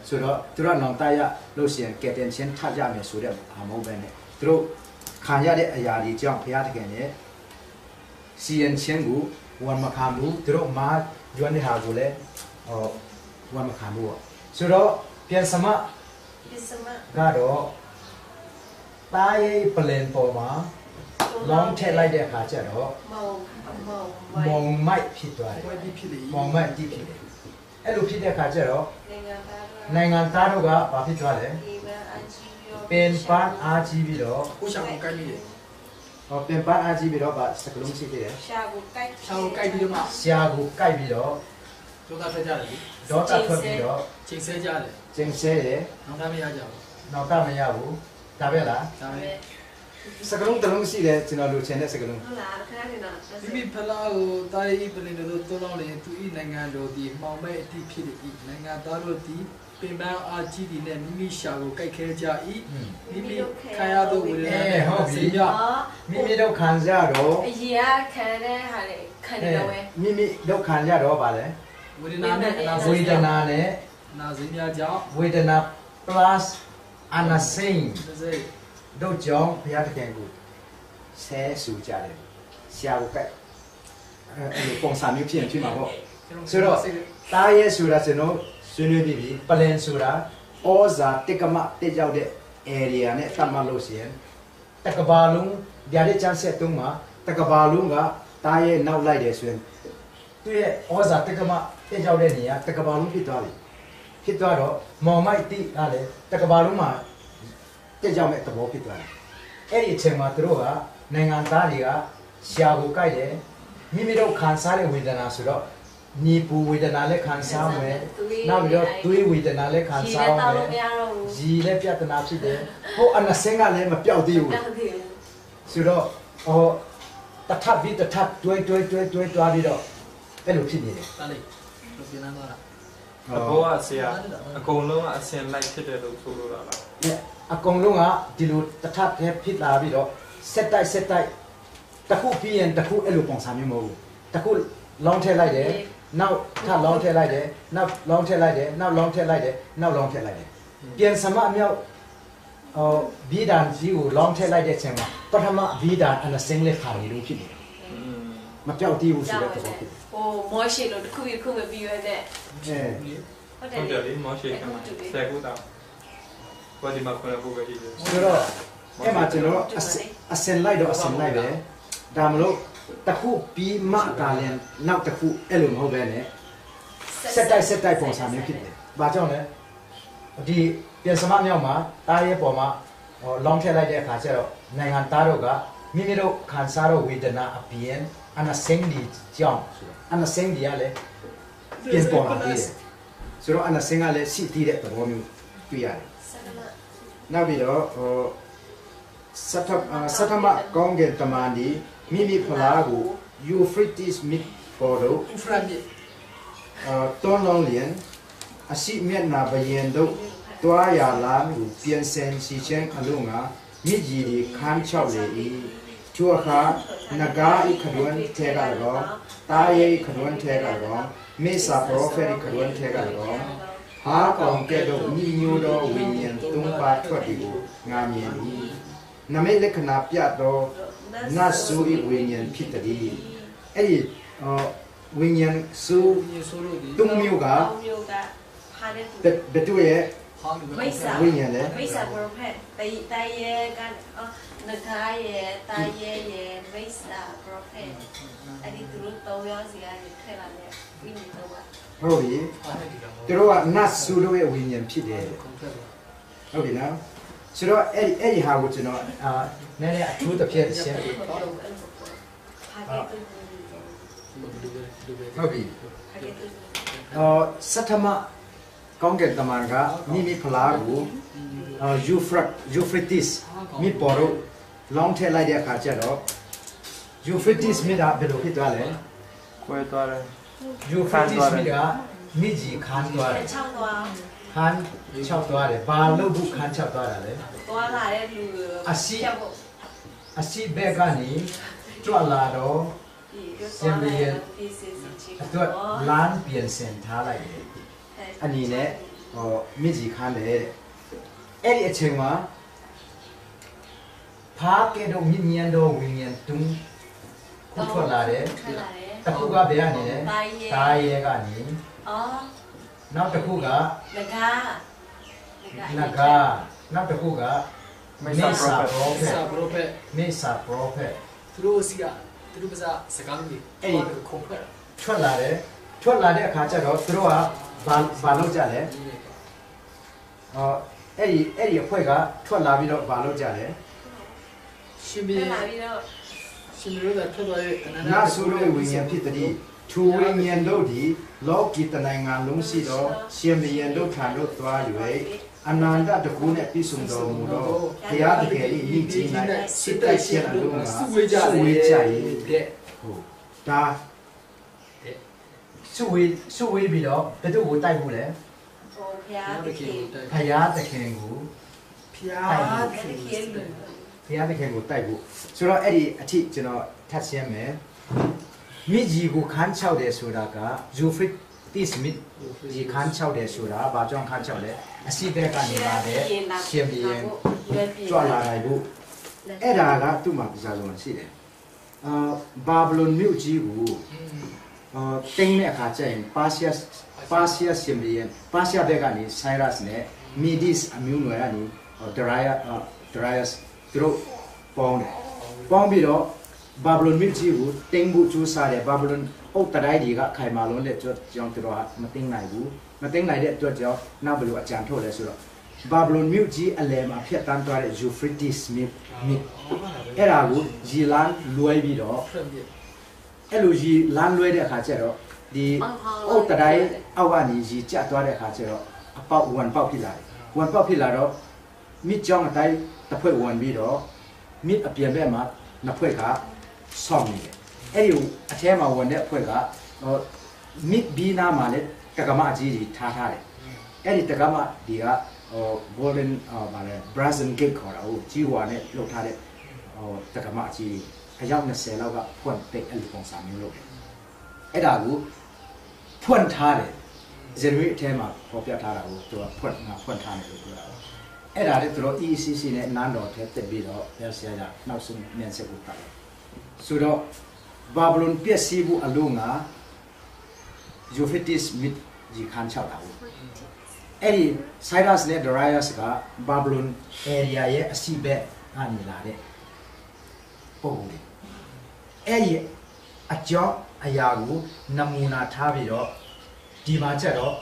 ဆိုတော့သူတို့နောင်တရလို့ရှိရင်ကဲတင်ချင်းထကြမယ်ဆိုတဲ့အမဟုတ်ပဲနဲ့သူတို့ခံရတဲ့အရာတွေကြောင့်ဘုရားသခင်ရဲ့စီရင်ချင်းကိုဝန်မခံဘူးသူတို့မာကျွမ်းတဲ့ဟာကိုလည်းဟောဝန်မခံဘူးပေါ့ဆိုတော့ပြန်စမပစ္စမကတော့တားရဲ့ပလန်ပေါ်မှာ လောင်းထည့်လိုက်တဲ့အခါကျတော့မောင်မောင်မုံမိုက်ဖြစ်သွားတယ်ဝဲပြီးဖြစ်လေမုံမိုက်တိဖြစ်တယ်အဲ့လိုဖြစ်တဲ့အခါကျတော့နိုင်ငံသားတို့နိုင်ငံသားတို့ကဘာဖြစ်သွားလဲဒီမအကြီးရောပင်ပန်းအားကြီးပြီးတော့ကိုရှာကိုကိုက်ပြီးတယ်ဟောပင်ပန်းအားကြီးပြီးတော့ဗာစကလုံးရှိသေးတယ်ရှာကိုကိုက်ရှာကိုကိုက်ပြီးတော့မှရှားကိုကိုက်ပြီးတော့ဒေါသထွက်ကြတယ်လေဒေါသထွက်ပြီးတော့ချိန်ဆဲကြတယ်ကျင်းဆဲတယ်နောက်သားမရကြဘူးနောက်တမရဘူးဒါပဲလားဒါပဲ စကလုံးတစ်လုံးရှိတယ်ကျွန်တော်လိုချင်တဲ့စကလုံးဟုတ်လားခဏနေတော့မိမိဖလားကိုတာရီပလင်တို့တိုးလောင်းလင်သူဤနိုင်ငံတော်ဒီမှောင်မဲ့အတိဖြစ်၏နိုင်ငံသားတို့ဒီပင်ပန်းအားကြီးသည်နဲ့မိမိရှာကိုကိုက်ခဲကြ၏မိမိခံရသောဝေဒနာနဲ့စိတ်ရမိမိတို့ခံကြတော့အရင်ကခံတဲ့ဟာလေခံနေတော့ပဲမိမိတို့ခံကြတော့ဗာလဲဝေဒနာနဲ့အနာဝေဒနာနဲ့နာစိတ်များကြောင့်ဝေဒနာ plus အနာစိန် တစ်စိတ်တို့ကြောင့်ဘုရားသခင်ကိုဆဲဆူကြတယ်ဆရာကိုကဲအဲအဲ့လိုပုံစံမျိုးဖြစ်ရင်ဖြစ်မှာပေါ့တားရဲဆိုတာကျွန်တော်ဆွေးနွေးပြီးပြီပလန်ဆိုတာဩဇာတက္ကမတက်ရောက်တဲ့ area နဲ့သတ်မှတ်လို့ရှိရင်တက္ကဘာလုံးဗျာဒိတ်ချမ်းဆက်တုံးမှာတက္ကဘာလုံးကတားရဲနောက်လိုက်တယ်ဆိုရင်သူ့ရဲ့ဩဇာတက္ကမတက်ရောက်တဲ့နေရာတက္ကဘာလုံးဖြစ်သွားပြီဖြစ်သွားတော့မော်မိုက်တိကလည်းတက္ကဘာလုံးမှာ တက်ကြောင်မဲ့သဘောဖြစ်သွားတယ်။အဲ့ဒီအချိန်မှာသူတို့ကနိုင်ငံသားတွေကရှာကိုကြိုက်တယ်မိမိတို့ခံစားတဲ့ဝေဒနာဆိုတော့ညီပူဝေဒနာလည်းခံစားမယ်။နောက်ပြီးတော့သွေးဝေဒနာလည်းခံဒီစားလည်းရတောင်းမလို့ယ်မရတော့ဘူး။ရီလည်းပြဿနာဖြစ်တယ်။ဟိုအနစင်းကလည်းမပြောက်သေးဘူးတောင်းတယ်။ဆိုတော့ဟိုတထပ်ပြီးတထပ်တွဲတွဲတွဲတွဲတွားပြီးတော့အဲ့လိုဖြစ်နေတယ်တားလိုက်လို့ပြန်လာတော့တာ။အဘောကဆရာအကုန်လုံးကအစင်လိုက်ဖြစ်တယ်လို့ဆိုလိုတာလားနဲ့ အကုန်လုံးကဒီလိုတထပ်တည်းဖြစ်လာပြီးတော့စက်တိုက်စက်တိုက်တစ်ခုပြီးရင်တစ်ခုအဲ့လိုပုံစံမျိုးမဟုတ်ဘူးတစ်ခုလောင်းထည့်လိုက်တယ်နောက်ထပ်လောင်းထည့်လိုက်တယ်နောက်လောင်းထည့်လိုက်တယ်နောက်လောင်းထည့်လိုက်တယ်နောက်လောင်းထည့်လိုက်တယ်ပြန်စမအမြောက်ဟိုဘီဒန်ကြီးကိုလောင်းထည့်လိုက်တဲ့အချိန်မှာပထမဘီဒန်အနစင်းလေးခါရီလို့ဖြစ်နေတယ်อืมမပြောက်သေးဘူးဆိုတဲ့သဘောဖြစ်တယ်ဟိုမောရှိလို့တစ်ခုတစ်ခုမပြီးရတဲ့အဲဟုတ်တဟုတ်တယ်ယ်လေမောရှိခံမှာဆယ်ခုတော င်ဘာဒီမှာခွင့်ဖို့ပဲရှိတယ်ဆိုတော့အဲ့မှာကျွန်တော်အစအစင်လိုက်တော့အစင်လိုက်ပဲဒါမလို့တစ်ခုပြီးမှဒါလည်းနောက်တစ်ခုအဲ့လိုမဟုတ်ပဲနဲ့စက်တိုက်စက်တိုက်ပုံစံမျိုးဖြစ်တယ်။ဘာကြောင့်လဲ။ဒီပြန်စမမြောက်မှာတားရဲပေါ်မှာဟောလောင်းထည့်လိုက်တဲ့အခါကျတော့နိုင်ငံသားတို့ကမိမိတို့ခံစားတော့ဝေဒနာအပြင်အနာစင်းဒီကြောင့်ဆိုတော့အနာစင်းဒီကလည်းပြန်ပေါ်လာသေးတယ်။ဆိုတော့အနာစင်းကလည်းရှိသေးတဲ့သဘောမျိုးတွေ့ရတယ်ဆက်ကမ။ နောက်ပြီးတော့ဟောစတအာစတမကောင်းကင်တမန်ဒီမိမိဖလားကို Euphrates မြစ်ပေါ်တော့အင်ဖရာမြစ်အာတွန်းလုံးလျင်အရှိမျက်နာဘယင်တို့တွားရလာမှုပြန်ဆင်စီချင်းအလုံးကမြစ်ကြီးဒီခန်းချောက်လေ၏သူအခါနဂါဤခဒွန်းထဲကတော့တာယေခဒွန်းထဲကတော့မေစာပရိုဖက်ခဒွန်းထဲကတော့ ဟာကောင်ကဲ့သို့ညီညွတ်သောဝိညာဉ်သုံးပါးထွက်သည်ကိုငါမြင်၏နမိတ်လက္ခဏာပြသောနတ်ဆူဤဝိညာဉ်ဖြစ်သည်အဲ့ဒီအော်ဝိညာဉ်ဆူညဆိုလို့ဒီသုံးမျိုးကကောင်းမျိုးကဟာတဲ့သူဘယ်ဘယ်သူရဲ့ဟောင်းလို့မိတ်ဆာဝိညာဉ်လဲမိတ်ဆာပရိုဖက်တိုင်တိုင်ရဲ့ကအော်နဂါရဲ့တိုင်ရဲ့ရဲ့မိတ်ဆာပရိုဖက်အဲ့ဒီသူတို့တောင်းရစီကနေထည့်လာတဲ့ဝိညာဉ်တော့က ဟုတ်ပြီအားနဲ့ဒီကသူတို့ကနတ်ဆူတို့ရဲ့ဝိညာဉ်ဖြစ်တယ်ကွန်ထရက်ပါဟုတ်ပြီနော်ဆိုတော့အဲ့ဒီအဲ့ဒီဟာကိုကျွန်တော်အာနည်းနည်းအထူးတစ်ဖြတ်ရှင်းဟာတဲ့သူဘယ်လိုပဲဘယ်လိုပဲဟုတ်ပြီဟာတဲ့သူအော်စတမကောင်းကင်တမန်ကမိမိဖလားကိုအာယူဖရတ်ယူဖရတီစ်မိပေါ်တော့လောင်းထည့်လိုက်တဲ့အခါကျတော့ယူဖရတီစ်မိတာဘယ်လိုဖြစ်သွားလဲကွဲသွားတယ် ယူဖရတီစ်မိကမိကြီးခန်းသွားတယ်ချောင်းသွားခန်း6သွားတယ်ဘာလို့ဘူးခန်း6သွားတာလဲသွားလာတဲ့လူအစီအစီဘက်ကနေကြွလာတော့ဒီစီစီချီအတွက်လမ်းပြင်ဆင်ထားလိုက်တယ်အနေနဲ့ဟောမိကြီးခန်းတယ်တဲ့အဲ့ဒီအချိန်မှာဖားကဲတော့မြင့်မြတ်တော့ဝိညာဉ်တုံးခုထွက်လာတယ်ထွက်လာတယ် တစ်ခုကဘယ်ကနေလဲတာရဲတာရဲကနေအော်နောက်တစ်ခုကလကားနဂါနောက်တစ်ခုကမေဆာပရောဖစာက်ပရိုဖက်မေဆာပရောဖက်သူတို့စီကသူတို့ကစားစကားလုံးကြီးခုံဖက်ထွက်လာတယ်ထွက်လာတဲ့အခါကျတော့သူတို့ကဘာဘာလုပ်ကြလဲဟောအဲ့ဒီအဲ့ဒီအဖွဲ့ကထွက်လာပြီးတော့ဘာလုပ်ကြလဲရှင်ပြဘီလာပြီးတော့ ရှင်ဘီတို့ကထွက်သွားတဲ့အနန္တနာဆုရဲ့ဝိညာဉ်ဖြစ်သည်သူဝိညာဉ်တို့သည်လောကီတနိုင်ငံလုံးရှိသောရှင်ဘီယံတို့ထံသို့သွား၍အနန္တတကူနဲ့ပြည့်စုံတော်မူသောဘုရားတကယ်၏ဤကြီး၌စစ်တိုက်ခြင်းအလုံးကစုဝေးကြစုဝေးကြ၏တဲ့တဲ့ဟုတ်ဒါစုဝေးစုဝေးပြီးတော့ဘယ်သူကိုတိုက်ဖို့လဲဟိုဖျားတခင်ဘုရားသခင်ကိုဖျားတခင်လူဘုရားသခင်ကိုတိုက်ဖို့ ဆိုတော့အဲ့ဒီအထိကျွန်တော်ထပ်ရှင်းမယ်မိကြီးကိုခန်းချောက်တယ်ဆိုတာကဂျူဖရစ်တီစမစ်ဒီခန်းချောက်တယ်ဆိုတာဘာကြောင့်ခန်းချောက်လဲအစီဘက်ကနေလာတဲ့ရှင်ဘီရင်ကြွလာနိုင်ဖို့အဲ့ဒါကသူ့မှာပြစားဆုံးရှိတယ်အာဘာဘလုန်မြို့ကြီးကိုအာတင်းတဲ့အခါကျရင်ပါစီယပ်ပါစီယပ်ရှင်ဘီရင်ပါစီယပ်ဘက်ကနေဆိုင်းရပ်စ်နဲ့မီဒစ်အမျိုးနွယ်ကနေဒရိုင်ယာဒရိုင်ယာစ်သူတို့ပေါင်းတယ် ပေါင်းပြီးတော့ဘာဘလုန်မြို့ကြီးကိုတင်းဖို့ကြိုးစားတယ်ဘာဘလုန်အုတ်တရိုင်းတွေကခိုင်မာလုံးတဲ့ကြောကြောင့်သူတို့ကမတင်းနိုင်ဘူးမတင်းနိုင်တဲ့အတွက်ကြောင့်နောက်ဘယ်လိုအကြံထုတ်လဲဆိုတော့ဘာဘလုန်မြို့ကြီးအလယ်မှာဖြတ်တန်းသွားတဲ့ယူဖရစ်တစ်မြစ်မြစ်အဲ့ဒါကိုဂျီလန်လွှဲပြီးတော့ဖရက်မြစ်အဲ့လိုကြီးလမ်းလွှဲတဲ့အခါကျတော့ဒီအုတ်တရိုင်းအောက်ကနေကြီးကျသွားတဲ့အခါကျတော့အပေါက်ဝန်ပေါက်ဖြစ်လာတယ်ဝန်ပေါက်ဖြစ်လာတော့မြစ်ကြောင်းအတိုင်းတစ်ဖွဲ့ဝန်ပြီးတော့မြစ်အပြင်ဘက်မှာ နှစ်ဖွဲ့ကဆောင်းနေတယ်အဲ့ဒီအထဲမှာဝန်တဲ့အဖွဲ့ကဟိုမြစ်ဘီနာမှာလည်းတက္ကမအကြီးကြီးထားထားတယ်အဲ့ဒီတက္ကမဒီကဟို golden ဟိုဗာလဲ brazen gate ခေါ်တာဟိုကြီးဝါနဲ့လှုပ်ထားတဲ့ဟိုတက္ကမအကြီးအယောက်20လောက်ကဖွင့်ပိတ်အဲ့လိုပုံစံမျိုးလုပ်တယ်အဲ့ဒါကိုဖွင့်ထားတယ်ဇန်နဝါရီအထဲမှာပေါ်ပြထားတာကိုသူကဖွင့်ငါဖွင့်ထားတယ်လို့ပြောတာ အဲ့ဒါလည်းသူတို့ ECC နဲ့နန်းတော်ထဲတက်ပြီးတော့ဘယ်ဆရာကနောက်ဆုံးမြန်ဆက်ကိုပတ်တယ်ဆိုတော့ဘာဘလုန်ပြည့်စည်မှုအလုံးကယူဖီတစ်မစ်ဂျီခန်ချောက်တာဘူးအဲ့ဒီ Cyrus နဲ့ Darius ကဘာဘလုန် area ရဲ့အစီဘက်ကနေလာတဲ့ပုံတွေအဲ့ဒီအကြောင်းအရာကိုနမူနာထားပြီးတော့ဒီမှာကျတော့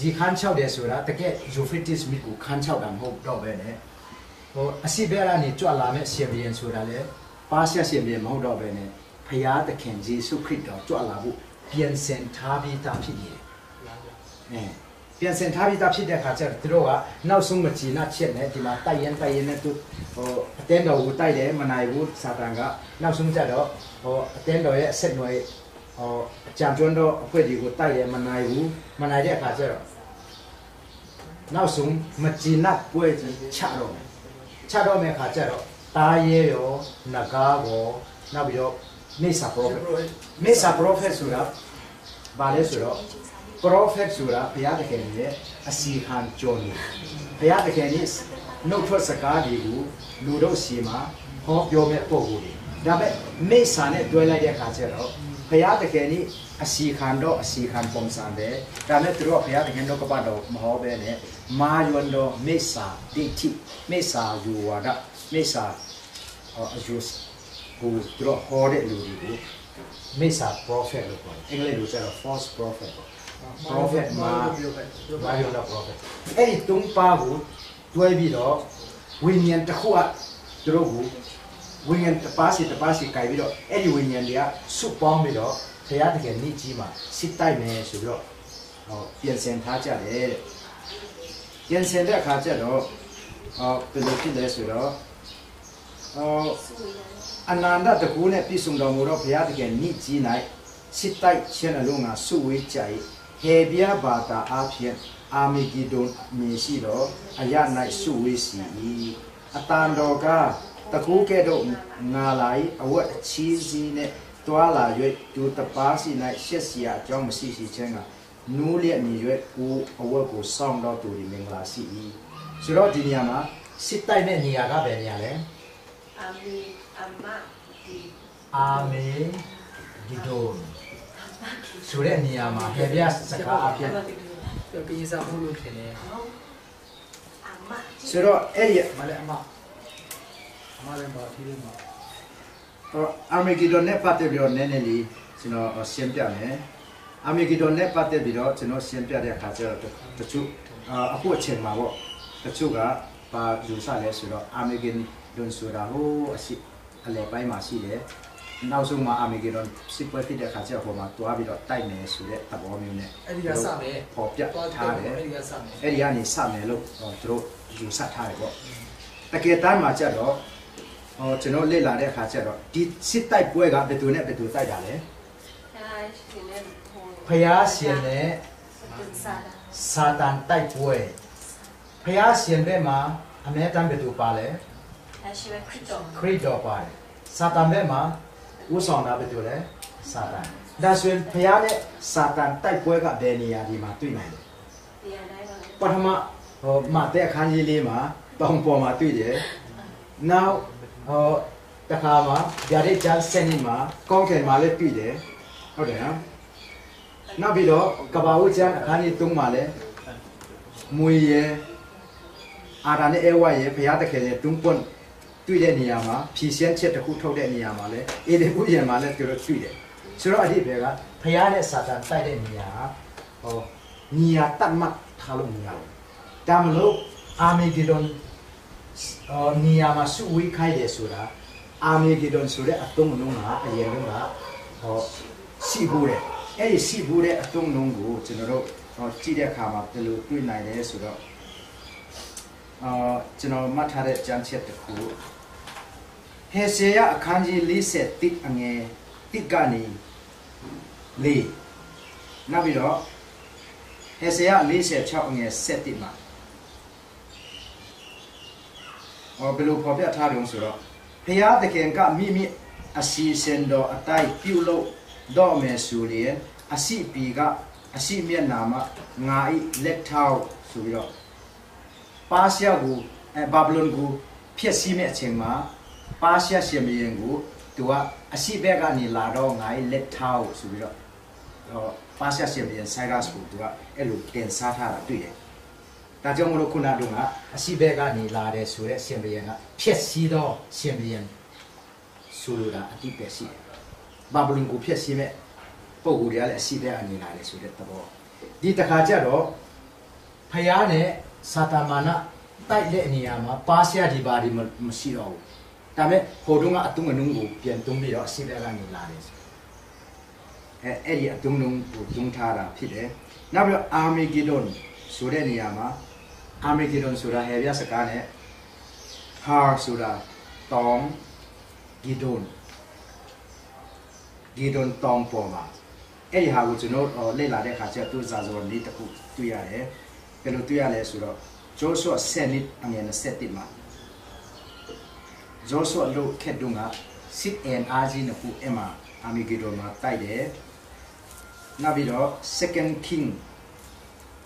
ရီခန်းချောက်တယ်ဆိုတာတကယ် Euphrates မြစ်ကိုခန်းချောက်တာမဟုတ်တော့ပဲねဟိုအစီဘက်ကနေကြွလာမဲ့ရှင်ဘီယန်ဆိုတာလေပါရှာရှင်ဘီယန်မဟုတ်တော့ပဲねဖယားသခင်ယေရှုခရစ်တော်ကြွလာဖို့ပြန်စင်ထားပြီးသားဖြစ်နေတယ်အဲပြန်စင်ထားပြီးသားဖြစ်တဲ့အခါကျတော့သူတို့ကနောက်ဆုံးမချီနာချက်နဲ့ဒီမှာတိုက်ရင်တိုက်ရင်နဲ့သူဟိုအတင်းတော်ကိုတိုက်တယ်မနိုင်ဘူးစာတန်ကနောက်ဆုံးကျတော့ဟိုအတင်းတော်ရဲ့အဆက်နွယ် ဟိုအကြံကျွန်းတော့အဖွဲ့ဒီကိုတိုက်တယ်မနိုင်ဘူးမနိုင်တဲ့အခါကျတော့နောက်ဆုံးမချီနာပွဲကြီးချတော့မယ်ချတော့မယ့်အခါကျတော့တားရဲရောနဂါဘောနောက်ပြီးတော့မေဆာပရောဖက်မေဆာပရောဖက်ဆိုတာဘာလဲဆိုတော့ပရောဖက်ဆိုတာဘုရားသခင်ရဲ့အစီခံကြော်နေဘုရားသခင်ရဲ့နှုတ်ထွက်စကားတွေကိုလူတို့စီမှာဟောပြောမဲ့ပုံကိုယ်တွေဒါပေမဲ့မေဆာနဲ့တွဲလိုက်တဲ့အခါကျတော့ ဘုရားသခင်ရဲ့အစီခံတော့အစီခံပုံစံပဲဒါနဲ့သူတို့ကဘုရားသခင်တို့ကပတ်တော့မဟောပဲနဲ့မာယွန်တော့မေဆာဒိဋ္ဌိမေဆာယူဝါဒမေဆာဟောအယူစကိုသူတို့ဟောတဲ့လူတွေကိုမေဆာ prophet လို့ခေါ်တယ်အင်္ဂလိပ်လိုကျတော့ false prophet ပေါ့ prophet မှာဘာလို့လဲ prophet အဲ့ဒီသုံးပါးကိုတွဲပြီးတော့ဝိညာဉ်တစ်ခုကသူတို့ကို ဝိညာဉ်တစ်ပါးစီတစ်ပါးစီကြိုက်ပြီးတော့အဲ့ဒီဝိညာဉ်တွေကစုပေါင်းပြီးတော့ဘုရားသခင်နေ့ကြီးမှာစစ်တိုက်မယ်ဆိုပြီးတော့ဟောပြင်ဆင်ထားကြတယ်တဲ့ပြင်ဆင်တဲ့အခါကျတော့ဟောဘယ်လိုဖြစ်လဲဆိုတော့ဟောအနန္တတကူနဲ့ပြည့်စုံတော်မူသောဘုရားသခင်နိကြီး၌စစ်တိုက်ခြင်းအလုံးငါစုဝေးကြ၏ဟေဘီယာဘာတာအဖြစ်အာမီဂီဒွန်မြင်ရှိတော့အရ၌စုဝေးစီ၏အတန်တော်က တကူကဲ့သို့ငါလာ၏အဝတ်အချီးစီးနှင့်တွာလာ၍သူတပါးစီ၌ရှက်စီရာအကြောင်းမရှိရှိခြင်းကနူးလျက်မြည်၍ကိုအဝတ်ကိုစောင့်တော့သူဒီမင်္ဂလာရှိ၏ဆိုတော့ဒီနေရာမှာစစ်တိုက်တဲ့နေရာကဘယ်နေရာလဲအာမီအမဒီအာမေဂီဒွန်ဆိုတဲ့နေရာမှာဟေဘီယာစကားအဖြစ်ပြောကင်းစားမှုလို့ထင်တယ်အမဆိုတော့အဲ့ဒီမလည်းအမအ မလည်းပါထီးလေးမှာအာမေဂီဒွန်နဲ့ပတ်သက်ပြီးတော့နည်းနည်းလေးကျွန်တော်ရှင်းပြမယ်အာမေဂီဒွန်နဲ့ပတ်သက်ပြီးတော့ကျွန်တော်ရှင်းပြတဲ့အခါကျတော့တချို့အခုအချိန်မှာပေါ့တချို့ကပါယူဆလဲဆိုတော့အာမေဂီဒွန်ဆိုတာဟိုအရှိအလဲပိုင်းမှာရှိတယ်နောက်ဆုံးမှာအာမေဂီဒွန်စစ်ပွဲဖြစ်တဲ့အခါကျတော့ဟိုမှာတွားပြီးတော့တိုက်မယ်ဆိုတဲ့သဘောမျိုးနဲ့အဲ့ဒီကစမယ်ပေါ်ပြသွားထားတယ်တယ်အဲ့ဒီကစမယ်အဲ့ဒီကနေစမယ်လို့သူတို့ယူဆထားတယ်ပေါ့တကယ်တမ်းမှာကျတော့ ဟောကျွန်တော်လေ့လာတဲ့အခါကျတော့ဒီစစ်တိုက်ပွဲကဘယ်သူနဲ့ဘယ်သူတိုက်တာလဲဒါရှင်နေဟိုဖျားရှင်နဲ့စင်စားတာစာတန်တိုက်ပွဲဖျားရှင်ဘက်မှာအမေတန်ဘယ်သူပါလဲဒါရှိပဲခရစ်တော်ခရစ်တော်ပါတယ်စာတန်ဘက်မှာဥဆောင်တာဘယ်သူလဲစာတန်ဒါဆိုရင်ဖျားနဲ့စာတန်တိုက်ပွဲကဘယ်နေရာဒီမှာတွေ့နိုင်လဲဒီအတိုင်းပါလေပထမဟိုမတဲ့အခန်းကြီးလေးမှာတောင်ပေါ်မှာတွေ့တယ်။နောက် ဟိုတခါမှာဗျာဒိတ်ချန်စနစ်မှာကောင်းကင်မှာလည်းတွေ့တယ်။ဟုတ်တယ်နော်။နောက်ပြီးတော့ကဘာဝချန်အခန်းကြီး၃မှာလည်းမွေရယ်အာရနဲ့အဲဝရယ်ဘုရားတခင်ရဲ့တွန်းပွန့်တွေ့တဲ့နေရာမှာဖြည့်ရှင်းချက်တစ်ခုထုတ်တဲ့နေရာမှာလည်းအေဒီဥယျာဉ်မှာလည်းသူတို့တွေ့တယ်။ဆိုတော့အဒီဘယ်ကဘုရားနဲ့စာတန်တိုက်တဲ့နေရာဟောနေရာတတ်မှတ်ထားလို့မရဘူး။ဒါမလို့အာမေဂီဒွန်အော် နေရာမှာစုဝေးခိုင်းတယ်ဆိုတာအာမေဂီဒွန်ဆိုတဲ့အသုံးအနှုန်းကအရင်ကဟောရှိဖို့တဲ့အဲ့ဒီရှိဖို့တဲ့အသုံးအနှုန်းကိုကျွန်တော်တို့ဟောကြည့်တဲ့အခါမှာဘယ်လိုတွေ့နိုင်လဲဆိုတော့အာကျွန်တော်မှတ်ထားတဲ့ကြမ်းချက်တစ်ခုဟေဆေယအခန်းကြီး40တိအငယ်တိကနေလေးနောက်ပြီးတော့ဟေဆေယ46အငယ်7မှာ ဟောဘယ်လိုဖော်ပြထားတယ်ဆိုတော့ဖျားသခင်ကမိမိအစီအစဉ်တော်အတိုင်းပြုလုပ်တော့မယ်ဆိုရင်အစီပီကအစီမျက်နာမှာငါဤလက်ထောက်ဆိုပြီးတော့ပါရှားကိုအဲဘာဘလုန်ကိုဖျက်ဆီးမဲ့အချိန်မှာပါရှားရှင်မင်းကိုသူကအစီဘက်ကနေလာတော့ငါဤလက်ထောက်ဆိုပြီးတော့ဟောပါရှားရှင်မင်းဆိုင်ရပ်ကိုသူကအဲ့လိုတင်စားထားတာတွေ့တယ် ဒါကြောင့်မလို့ခုနတုန်းကအစီဘက်ကနေလာတယ်ဆိုတဲ့ရှင်ဘုရင်ကဖြစ်စည်းသောရှင်ဘုရင်ဆိုလိုတာအတိပဲရှိတယ်။ဘာဘလုံကိုဖြစ်စည်းမဲ့ပုံကူတွေကလည်းအစီဘက်ကနေလာတယ်ဆိုတဲ့သဘောဒီတစ်ခါကျတော့ဖယားနဲ့စာတာမာနတိုက်တဲ့နေရာမှာပါရှားဒီပါဒီမရှိတော့ဘူး။ဒါပေမဲ့ဟိုတုန်းကအတုံးအနုံးကိုပြန်တုံးပြီးတော့အစီဘက်ကနေလာတယ်ဆိုအဲအဲ့ဒီအတုံးလုံးကိုတုံးထားတာဖြစ်တယ်။နောက်ပြီးတော့အာမီဂီဒွန်ဆိုတဲ့နေရာမှာ အာမေဂီဒွန်ဆိုတာဟေဗျာစကားနဲ့ဟာဆိုတာတောင်ဂီဒွန်ဂီဒွန်တောင်ပေါ်မှာအဲ့ဒီဟာကိုကျွန်တော်လေ့လာတဲ့အခါကျသူစာစုံလေးတစ်ခုတွေ့ရတယ်ဘယ်လိုတွေ့ရလဲဆိုတော့ဂျိုးဆွတ်ဆယ်နစ်အငယ်27မှာဂျိုးဆွတ်လို့ခက်တုံးကစစ်အန်အာဂျီနခုအမအာမေဂီဒွန်မှာတိုက်တယ်နောက်ပြီးတော့ second king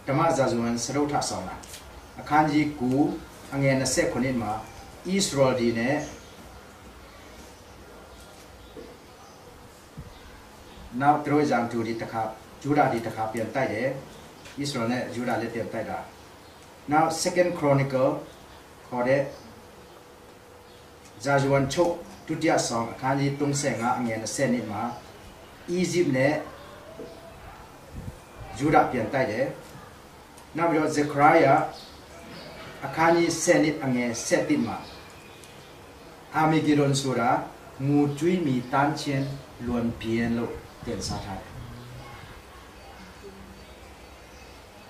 ဓမ္မဇာဇဝန်စရုထဆောင်တာ အခန်းကြီး9အငယ်29မှာဣသရေလဒီနဲ့နောက်သူတို့ဇံတူဒီတခါဂျူဒာဒီတခါပြန်တိုက်တယ်ဣသရေလနဲ့ဂျူဒာလည်းပြန်တိုက်တာနောက် second chronicle ခေါ်တဲ့ဇာဇဝန်ချုပ်ဒုတိယဆောင်အခန်းကြီး35အငယ်20မှာ Egypt နဲ့ဂျူဒာပြန်တိုက်တယ်နောက်ပြီးတော့ဇခရာယ အခန်းကြီး7နှစ်အငယ်7မှာအာမီဂီဒွန်ဆိုတာငူကျွီးမီတန်းချင်းလွန်ပြင်းလို့တင်စားထားတယ်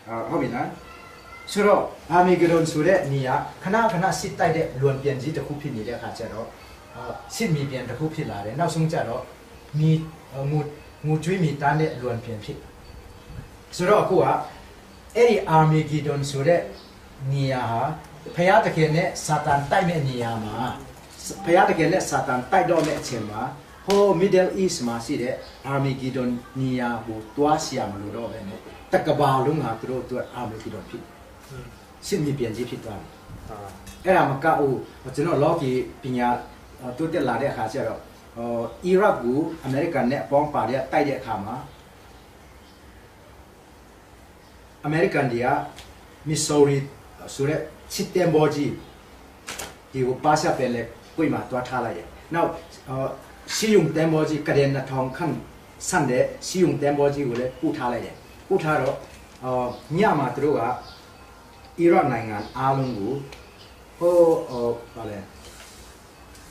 အာဟုတ်ပြီလားဆိုတော့အာမီဂီဒွန်ဆိုတဲ့နေရာခဏခဏစစ်တိုက်တဲ့လွန်ပြန်ကြီးတစ်ခုဖြစ်နေတဲ့အခါကျတော့အာစစ်မီပြန်တစ်ခုဖြစ်လာတယ်နောက်ဆုံးကျတော့မီငူငူကျွီးမီတန်းတဲ့လွန်ပြန်ဖြစ်ဆိုတော့အခုကအဲ့ဒီအာမီဂီဒွန်ဆိုတဲ့ နေရာဟာဖယားတခင်နဲ့စာတန်တိုက်မဲ့နေရာမှာဖယားတခင်နဲ့စာတန်တိုက်တော့တဲ့အချိန်မှာဟို Middle East မှာရှိတဲ့ Armageddon နေရာကိုတွားစီရမလို့တော့ပဲနဲ့တကဘာလုံးဟာသူတို့အတွက် Armageddon ဖြစ်စစ်မြေပြင်ကြီးဖြစ်သွားတယ်အာအဲ့ဒါမကဘူးကျွန်တော်လော်ကီပညာတိုးတက်လာတဲ့အခါကျတော့ဟိုအီရတ်ကိုအမေရိကန်နဲ့ပေါင်းပါတဲ့တိုက်တဲ့အခါမှာအမေရိကန်တွေကမစ်ဆိုရီ ဆိုတဲ့စစ်တမ်ဘောကြီးဒီကိုပါစပဲလေကိုမှာတွားထားလိုက်ရဲ့နောက်စီယုံတမ်ဘောကြီးကရင်နထောင်ခန့်ဆန်တဲ့စီယုံတမ်ဘောကြီးကိုလည်းပို့ထားလိုက်ရဲ့ပို့ထားတော့အော်ညမှာသူတို့ကအီရတ်နိုင်ငံအားလုံးကိုဟိုဟိုဗာလဲ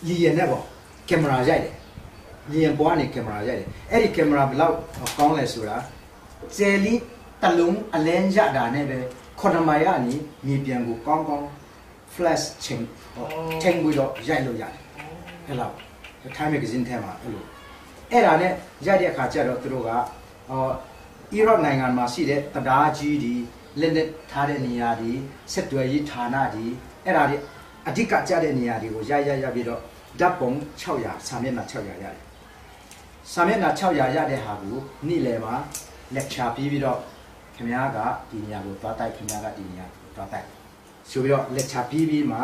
ရည်ရနဲ့ပေါ့ကင်မရာရိုက်တယ်ရည်ရပေါ်ကနေကင်မရာရိုက်တယ်အဲ့ဒီကင်မရာဘယ်လောက်ကောင်းလဲဆိုတာကျယ်လီတလုံးအလင်းရတာနဲ့ပဲ ခုနမိုင်ကနေမြေပြန်ကိုကောင်းကောင်း flash ချင်းဟိုချိန်ပြီးတော့ရိုက်လို့ရတယ်အဲ့လောက် Time magazine ထဲမှာအဲ့လိုအဲ့ဒါနဲ့ရိုက်တဲ့အခါကျတော့သူတို့ကအော်အီရတ်နိုင်ငံမှာရှိတဲ့တရားကြီးဒီလက်နဲ့ထားတဲ့နေရာဒီဆက်သွယ်ရေးဌာနဒီအဲ့ဒါတွေအဓိကကျတဲ့နေရာတွေကိုရိုက်ရိုက်ရပြီးတော့ဓာတ်ပုံ600စာမျက်နှာ600ရတယ်စာမျက်နှာ600ရတဲ့ဟာကိုနေ့လယ်မှာ lecture ပြီးပြီးတော့ ခင်ဗျားကဒီနေရာကိုသွားတိုက်ခင်ဗျားကဒီနေရာကိုသွားတိုက်ဆိုပြီးတော့ lecture ပြီးပြီးမှ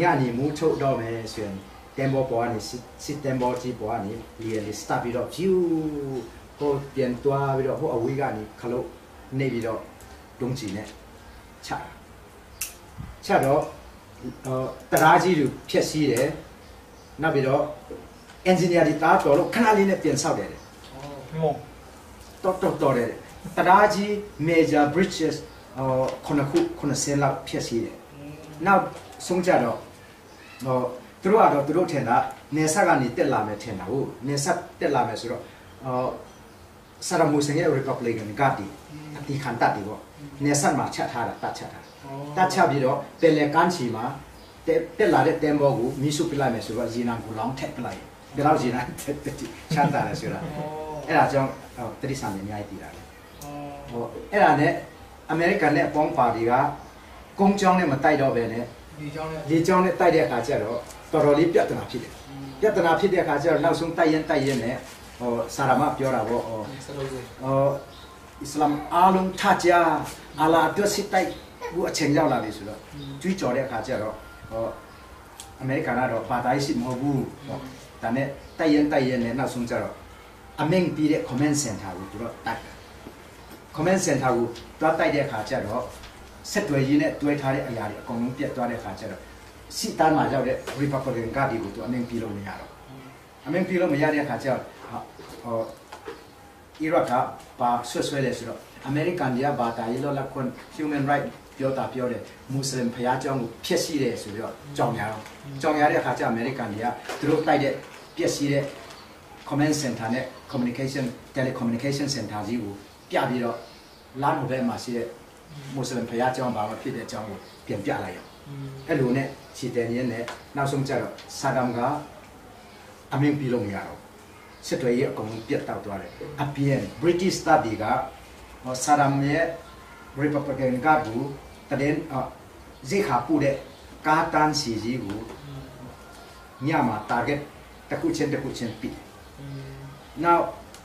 ညနေမူးထုတ်တော့မယ်ဆိုရင် tempo ပေါ်ကနေစစ် tempo ကြီးပေါ်ကနေ really start ပြီးတော့ view ဟိုပြန်သွားပြီးတော့ဟိုအဝေးကနေခလုတ်နေပြီးတော့ဒုံးချီနဲ့ချတာချတော့ဟိုတရားကြီးတွေဖြက်စီးတယ်နောက်ပြီးတော့ engineer တွေတားတော်လို့ခဏလေးနဲ့ပြန်ဆောက်တယ်တဲ့မုံတော်တော်တော်တယ် တရားကြီး major bridges ဟိုခုနှစ်ခုခုနှစ်ဆင်းလောက်ဖြက်စီးတယ်နောက်ဆုံးကြတော့ဟိုသူတို့ကတော့သူတို့ထင်တာနေဆက်ကနေတက်လာမယ်ထင်တာဟုတ်နေဆက်တက်လာမယ်ဆိုတော့ဟိုဆာရမူစင်ရဲ့ Republican ကတည်းအတီခံတတ်တယ်ပေါ့နေဆက်မှာချက်ထားတာတတ်ချက်ထားတတ်ချက်ပြီးတော့ပယ်လေကန်းချီမှာတက်တက်လာတဲ့တန်ဘောကိုမီးစုပလိုက်မယ်ဆိုတော့ရေနံကိုလောင်းထက်ပလိုက်ဒါတော့ရေနံတက်တက်ချမ်းသာတယ်ဆိုတာအဲ့ဒါကြောင့်တတိဆန်တွေအများကြီးတည်တာလေ ဟိုအဲ့ဒါနဲ့အမေရိကန်နဲ့အပေါင်းပါတီကကုန်းကြောင်းနဲ့မတိုက်တော့ပဲနဲ့ဒီကြောင်းနဲ့လေကြောင်းနဲ့တိုက်တဲ့အခါကျတော့တော်တော်လေးပြဿနာဖြစ်တယ်ပြဿနာဖြစ်တဲ့အခါကျတော့နောက်ဆုံးတိုက်ရင်တိုက်ရင်နဲ့ဟိုဆာရမပြောတာပေါ့ဟိုစလုံးစဟိုအစ္စလာမ်အားလုံးထကြအလာအတွက်စစ်တိုက်ဘူးအချိန်ရောက်လာပြီဆိုတော့ကြွေးကြော်တဲ့အခါကျတော့ဟိုအမေရိကန်ကတော့ပါတိုင်းရှိမဟုတ်ဘူးဟိုဒါနဲ့တိုက်ရင်တိုက်ရင်နဲ့နောက်ဆုံးကျတော့အမင်းပြီးတဲ့ comment center ကိုသူတို့တိုက်တယ် comment center ကိုတွားတိုက်တဲ့ခါကျတော့ဆက်တွယ်ရင်းနဲ့တွဲထားတဲ့အရာတွေအကုန်လုံးပြတ်သွားတဲ့ခါကျတော့စီတန်းမှာရောက်တဲ့ Republican ကဒီကိုသူအမင်းပြလို့မရတော့အမင်းပြလို့မရတဲ့ခါကျတော့ဟောအီရက်ကဘာဆွဲဆွဲလဲဆိုတော့အမေရိကန်ကဘာတာရေးလို့လက်ခွန် human right ပြောတာပြောတယ်မွတ်စလင်ဘုရားကျောင်းကိုဖျက်ဆီးတယ်ဆိုပြီးတော့ကြောင်ရအောင်ကြောင်ရတဲ့အခါကျအမေရိကန်တွေကသူတို့တိုက်တဲ့ပျက်စီးတဲ့ comment center နဲ့ communication telecommunication center ကြီးကို ပြပြီးတော့လာနိုဘယ်မှာရှိတဲ့မွတ်စလင်ဘုရားကျောင်းဘာမှဖြစ်တဲ့အကြောင်းကိုပြန်ပြလိုက်ရအောင်အဲ့လိုနဲ့ခြေတန်ရင်းနဲ့နောက်ဆုံးကျတော့ဆာဒမ်ကအမင်းပြလို့မရတော့စစ်တွေရဲ့အကုန်လုံးပြတ်တောက်သွားတယ်အပြင် British study ကဆာဒမ်ရဲ့ Republican ကဘူးတရင်ဇေခါပူတဲ့ကာတန်စီကြီးကိုညမှာ target တစ်ခုချင်းတစ်ခုချင်းပြ Now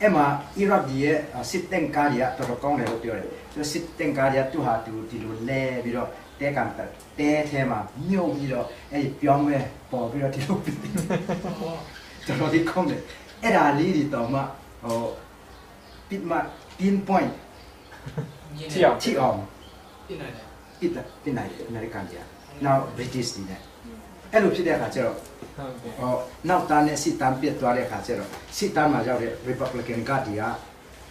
အမ Iraq ရဲ့စစ်တင်ကားရတော်တော်ကောင်းတယ်လို့ပြောတယ်ဆိုစစ်တင်ကားရသူဟာသူဒီလိုလဲပြီးတော့တဲကန်တဲထဲမှာမြုပ်ပြီးတော့အဲ့ဒီပြောင်းလဲပေါ်ပြီးတော့ဒီလိုပစ်တော်တော်ဒီကောင်းတယ်အဲ့ဒါလေးတွေတော့မှဟို pin mark pin point ထိအောင်ထိအောင်ပြင်နိုင်တယ် pit လာ pin နိုင်တယ် American ကြီး now British တွေနဲ့ အဲ့လိုဖြစ်တဲ့အခါကျတော့ဟုတ်ကဲ့ဟောနောက်တန်းနဲ့စစ်တမ်းပြတ်သွားတဲ့အခါကျတော့စစ်တမ်းမှာရောက်တဲ့ Republican ကတီက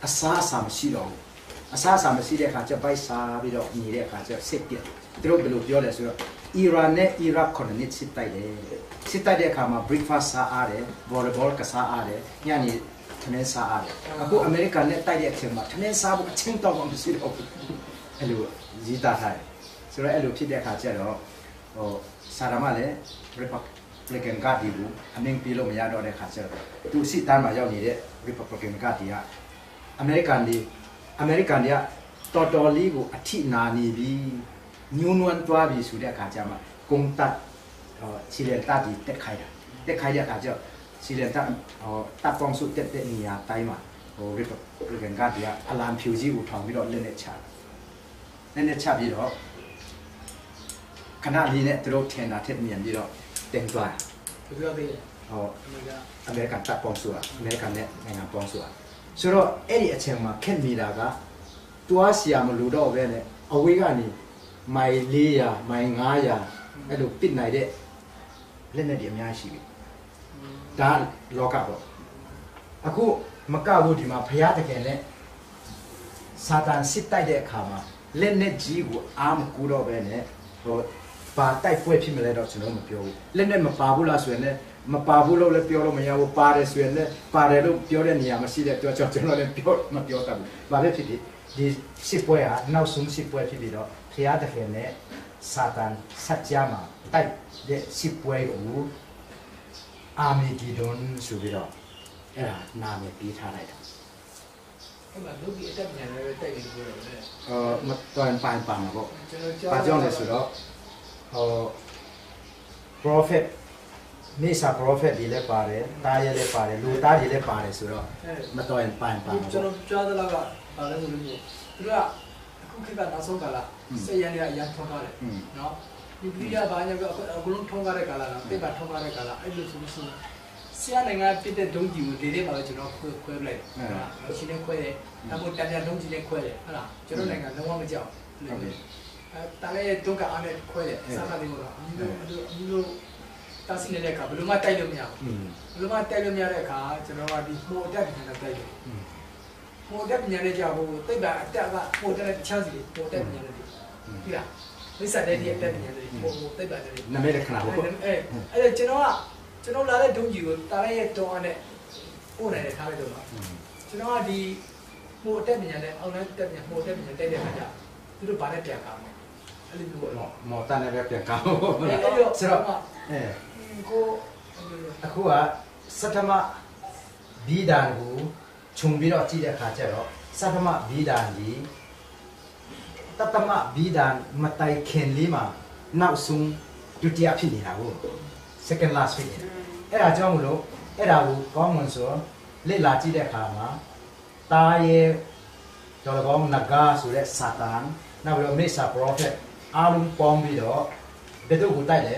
အစားအစာမရှိတော့ဘူးအစားအစာမရှိတဲ့အခါကျပိုက်စားပြီးတော့ညီတဲ့အခါကျစစ်ပြတ်သူတို့ဘယ်လိုပြောလဲဆိုတော့ Iran နဲ့ Iraq ခုနှစ်စစ်တိုက်တယ်စစ်တိုက်တဲ့အခါမှာ breakfast စားအားတယ် volleyball ကစားအားတယ်ညနေထမင်းစားအားတယ်အခုအမေရိကန်နဲ့တိုက်တဲ့အချိန်မှာထမင်းစားဖို့အချင်းတော့မှမရှိတော့ဘူးအဲ့လိုရေးသားထားတယ်ဆိုတော့အဲ့လိုဖြစ်တဲ့အခါကျတော့ဟို ဆာရမလည်း Republican ကတီကိုအမင်းပြေလို့မရတော့တဲ့ခါကျတော့သူစစ်တမ်းမှာရောက်နေတဲ့ Republican ကတီကအမေရိကန်ဒီအမေရိကန်တွေကတော်တော်လေးကိုအထိနာနေပြီညှိုးနွမ်းသွားပြီဆိုတဲ့အခါကျမှကုန်းတက်ဟောခြေလက်တက်ပြီးတက်ခိုင်းတာတက်ခိုင်းတဲ့အခါကျခြေလက်တက်ဟောတပ်ပေါင်းစုတက်တဲ့နေရာတိုင်းမှာဟိုရစ်ရကန်ကတည်းကအလံဖြူကြီးကိုထောင်ပြီးတော့လက်နဲ့ချလက်နဲ့ချပြီးတော့ ခဏလေးနဲ့သူတို့ထင်တာထက်မြန်ပြီးတော့တင်သွား ဘယ်လိုလဲ ဟော အမေက အမေရိကန်တပ်ပေါင်းစုอ่ะအမေရိကန်နဲ့နိုင်ငံပေါင်းစုอ่ะဆိုတော့အဲ့ဒီအချိန်မှာခက်နေတာကတွားစီရမလို့တော့ပဲနဲ့အဝေးကနေမိုင်400မိုင်900အဲ့လိုပစ်နိုင်တဲ့လက်နဲ့ဒီအများရှိပြီဒါလောကပေါ့အခုမကဘူးဒီမှာဘုရားတကယ်နဲ့စာတန်စစ်တိုက်တဲ့အခါမှာလက်နဲ့ကြီးကိုအားမကူတော့ပဲနဲ့ဟို ပါတိုက်ပွဲဖြစ်မလဲတော့ကျွန်တော်မပြောဘူးလက်နဲ့မပါဘူးလားဆိုရင်လည်းမပါဘူးလို့လည်းပြောလို့မရဘူးပါတယ်ဆိုရင်လည်းပါတယ်လို့ပြောတဲ့နေရာမှာရှိတဲ့အတွက်ကြောင့်ကျွန်တော်လည်းပြောမပြောတတ်ဘူးဘာပဲဖြစ်ဖြစ်ဒီစစ်ပွဲဟာနောက်ဆုံးစစ်ပွဲဖြစ်ပြီးတော့ဘုရားတခင်နဲ့စာတန်ဆက်ကြမှာတိုက်တဲ့စစ်ပွဲကိုအာမီဂီဒွန်ဆိုပြီးတော့အဲ့ဒါနာမည်ပေးထားလိုက်တာအဲ့မှာလူကြီးအတက်မြန်လည်းတိုက်နေပြောတယ်လေအာမတော်ရင်ပိုင်ပါမှာပေါ့ကျွန်တော်ကြား။ဘာကြောင့်လဲဆိုတော့ ဟို prophet နေစာ prophet ဒီလည်းပါတယ်၊တားရဲလည်းပါတယ်၊လူသားတွေလည်းပါတယ်ဆိုတော့အဲ့မတော်ရင်ပိုင်ပါမှာကျွန်ပေါ့တော်ကြားသလားကဘာလဲဆိုလို့မျိုးသူကအခုခေတ်ကနောက်ဆုံးကာလစေရန်တွေကအရန်ထုံးထားတယ်။อืมနော်ဒီပြည်ကဘာညာကအကုန်လုံးထုံးထားတဲ့ကာလလားတိတ်ကထုံးထားတဲ့ကာလအဲ့လိုဆိုလို့ရှိရင်ဆရာနိုင်ငံပြစ်တဲ့ဒုံးကြီးကိုဒေတဲ့မှာပဲကျွန်တော်ခွဲခွဲလိုက်ဟုတ်လားမရှင်နဲ့ခွဲတယ်အမို့တန်တန်ဒုံးကြီးနဲ့ခွဲတယ်ဟုတ်လားကျွန်တော်နိုင်ငံလုံးဝမကြောက်ဟု တာလဲဒုက္ခအားနဲ့ခွဲတယ်စားမှတ်တယ်လို့အမျိုးမျိုးအမျိုးတားဆီးနေတဲ့အခါဘယ်လိုမှတိုက်လို့မရဘူးဘယ်လိုမှတိုက်လို့မရတဲ့အခါကျွန်တော်ကဒီဟိုအတက်ပြန်တိုက်တယ်ဟိုအတက်ပြန်တဲ့ကြာဟိုတိတ်ပါအတက်ကဟိုတက်တဲ့ချမ်းစီဟိုတက်ပြန်တယ်ဒီလားမိစ္ဆာတဲ့ဒီအတက်ပြန်တယ်ဟိုဟိုတိတ်ပါတယ်နမဲတဲ့ခဏပေါ့အဲအဲ့ဒါကျွန်တော်ကကျွန်တော်လာတဲ့ဒုံကြီးကိုတားလိုက်ရဲ့တောင်းနဲ့ပို့နိုင်တဲ့ထားလိုက်တော့ပါကျွန်တော်ကဒီဟိုအတက်ပြန်တဲ့အောက်လမ်းတက်ပြန်ဟိုတက်ပြန်တိုက်တဲ့အခါကျသူတို့ဘာနဲ့ပြန်ကားမလဲ အဲ့လိုမျိုးပေါ့နော်မော်တန်လည်းပဲပြန်ကောင်းပေါ့အဲ့လားတော့ဆိုတော့အဲကိုအခုကစတ္တမဘီဒန်ကိုခြုံပြီးတော့ကြည့်တဲ့အခါကျတော့စတ္တမဘီဒန်ကြီးတတမဘီဒန်မတိုင်ခင်လေးမှာနောက်ဆုံးဒုတိယဖြစ်နေတာကို second last ဖြစ်နေတာအဲ့ဒါကြောင့်မလို့အဲ့ဒါကိုကောင်းမွန်စွာလေ့လာကြည့်တဲ့အခါမှာတာရဲ့တော်တော်ကောင်းနဂါဆိုတဲ့စာတန်နောက်ပြီးတော့မေဆာပရောဖက် အားလုံးပေါင်းပြီးတော့ဘယ်သူကိုတိုက်လဲ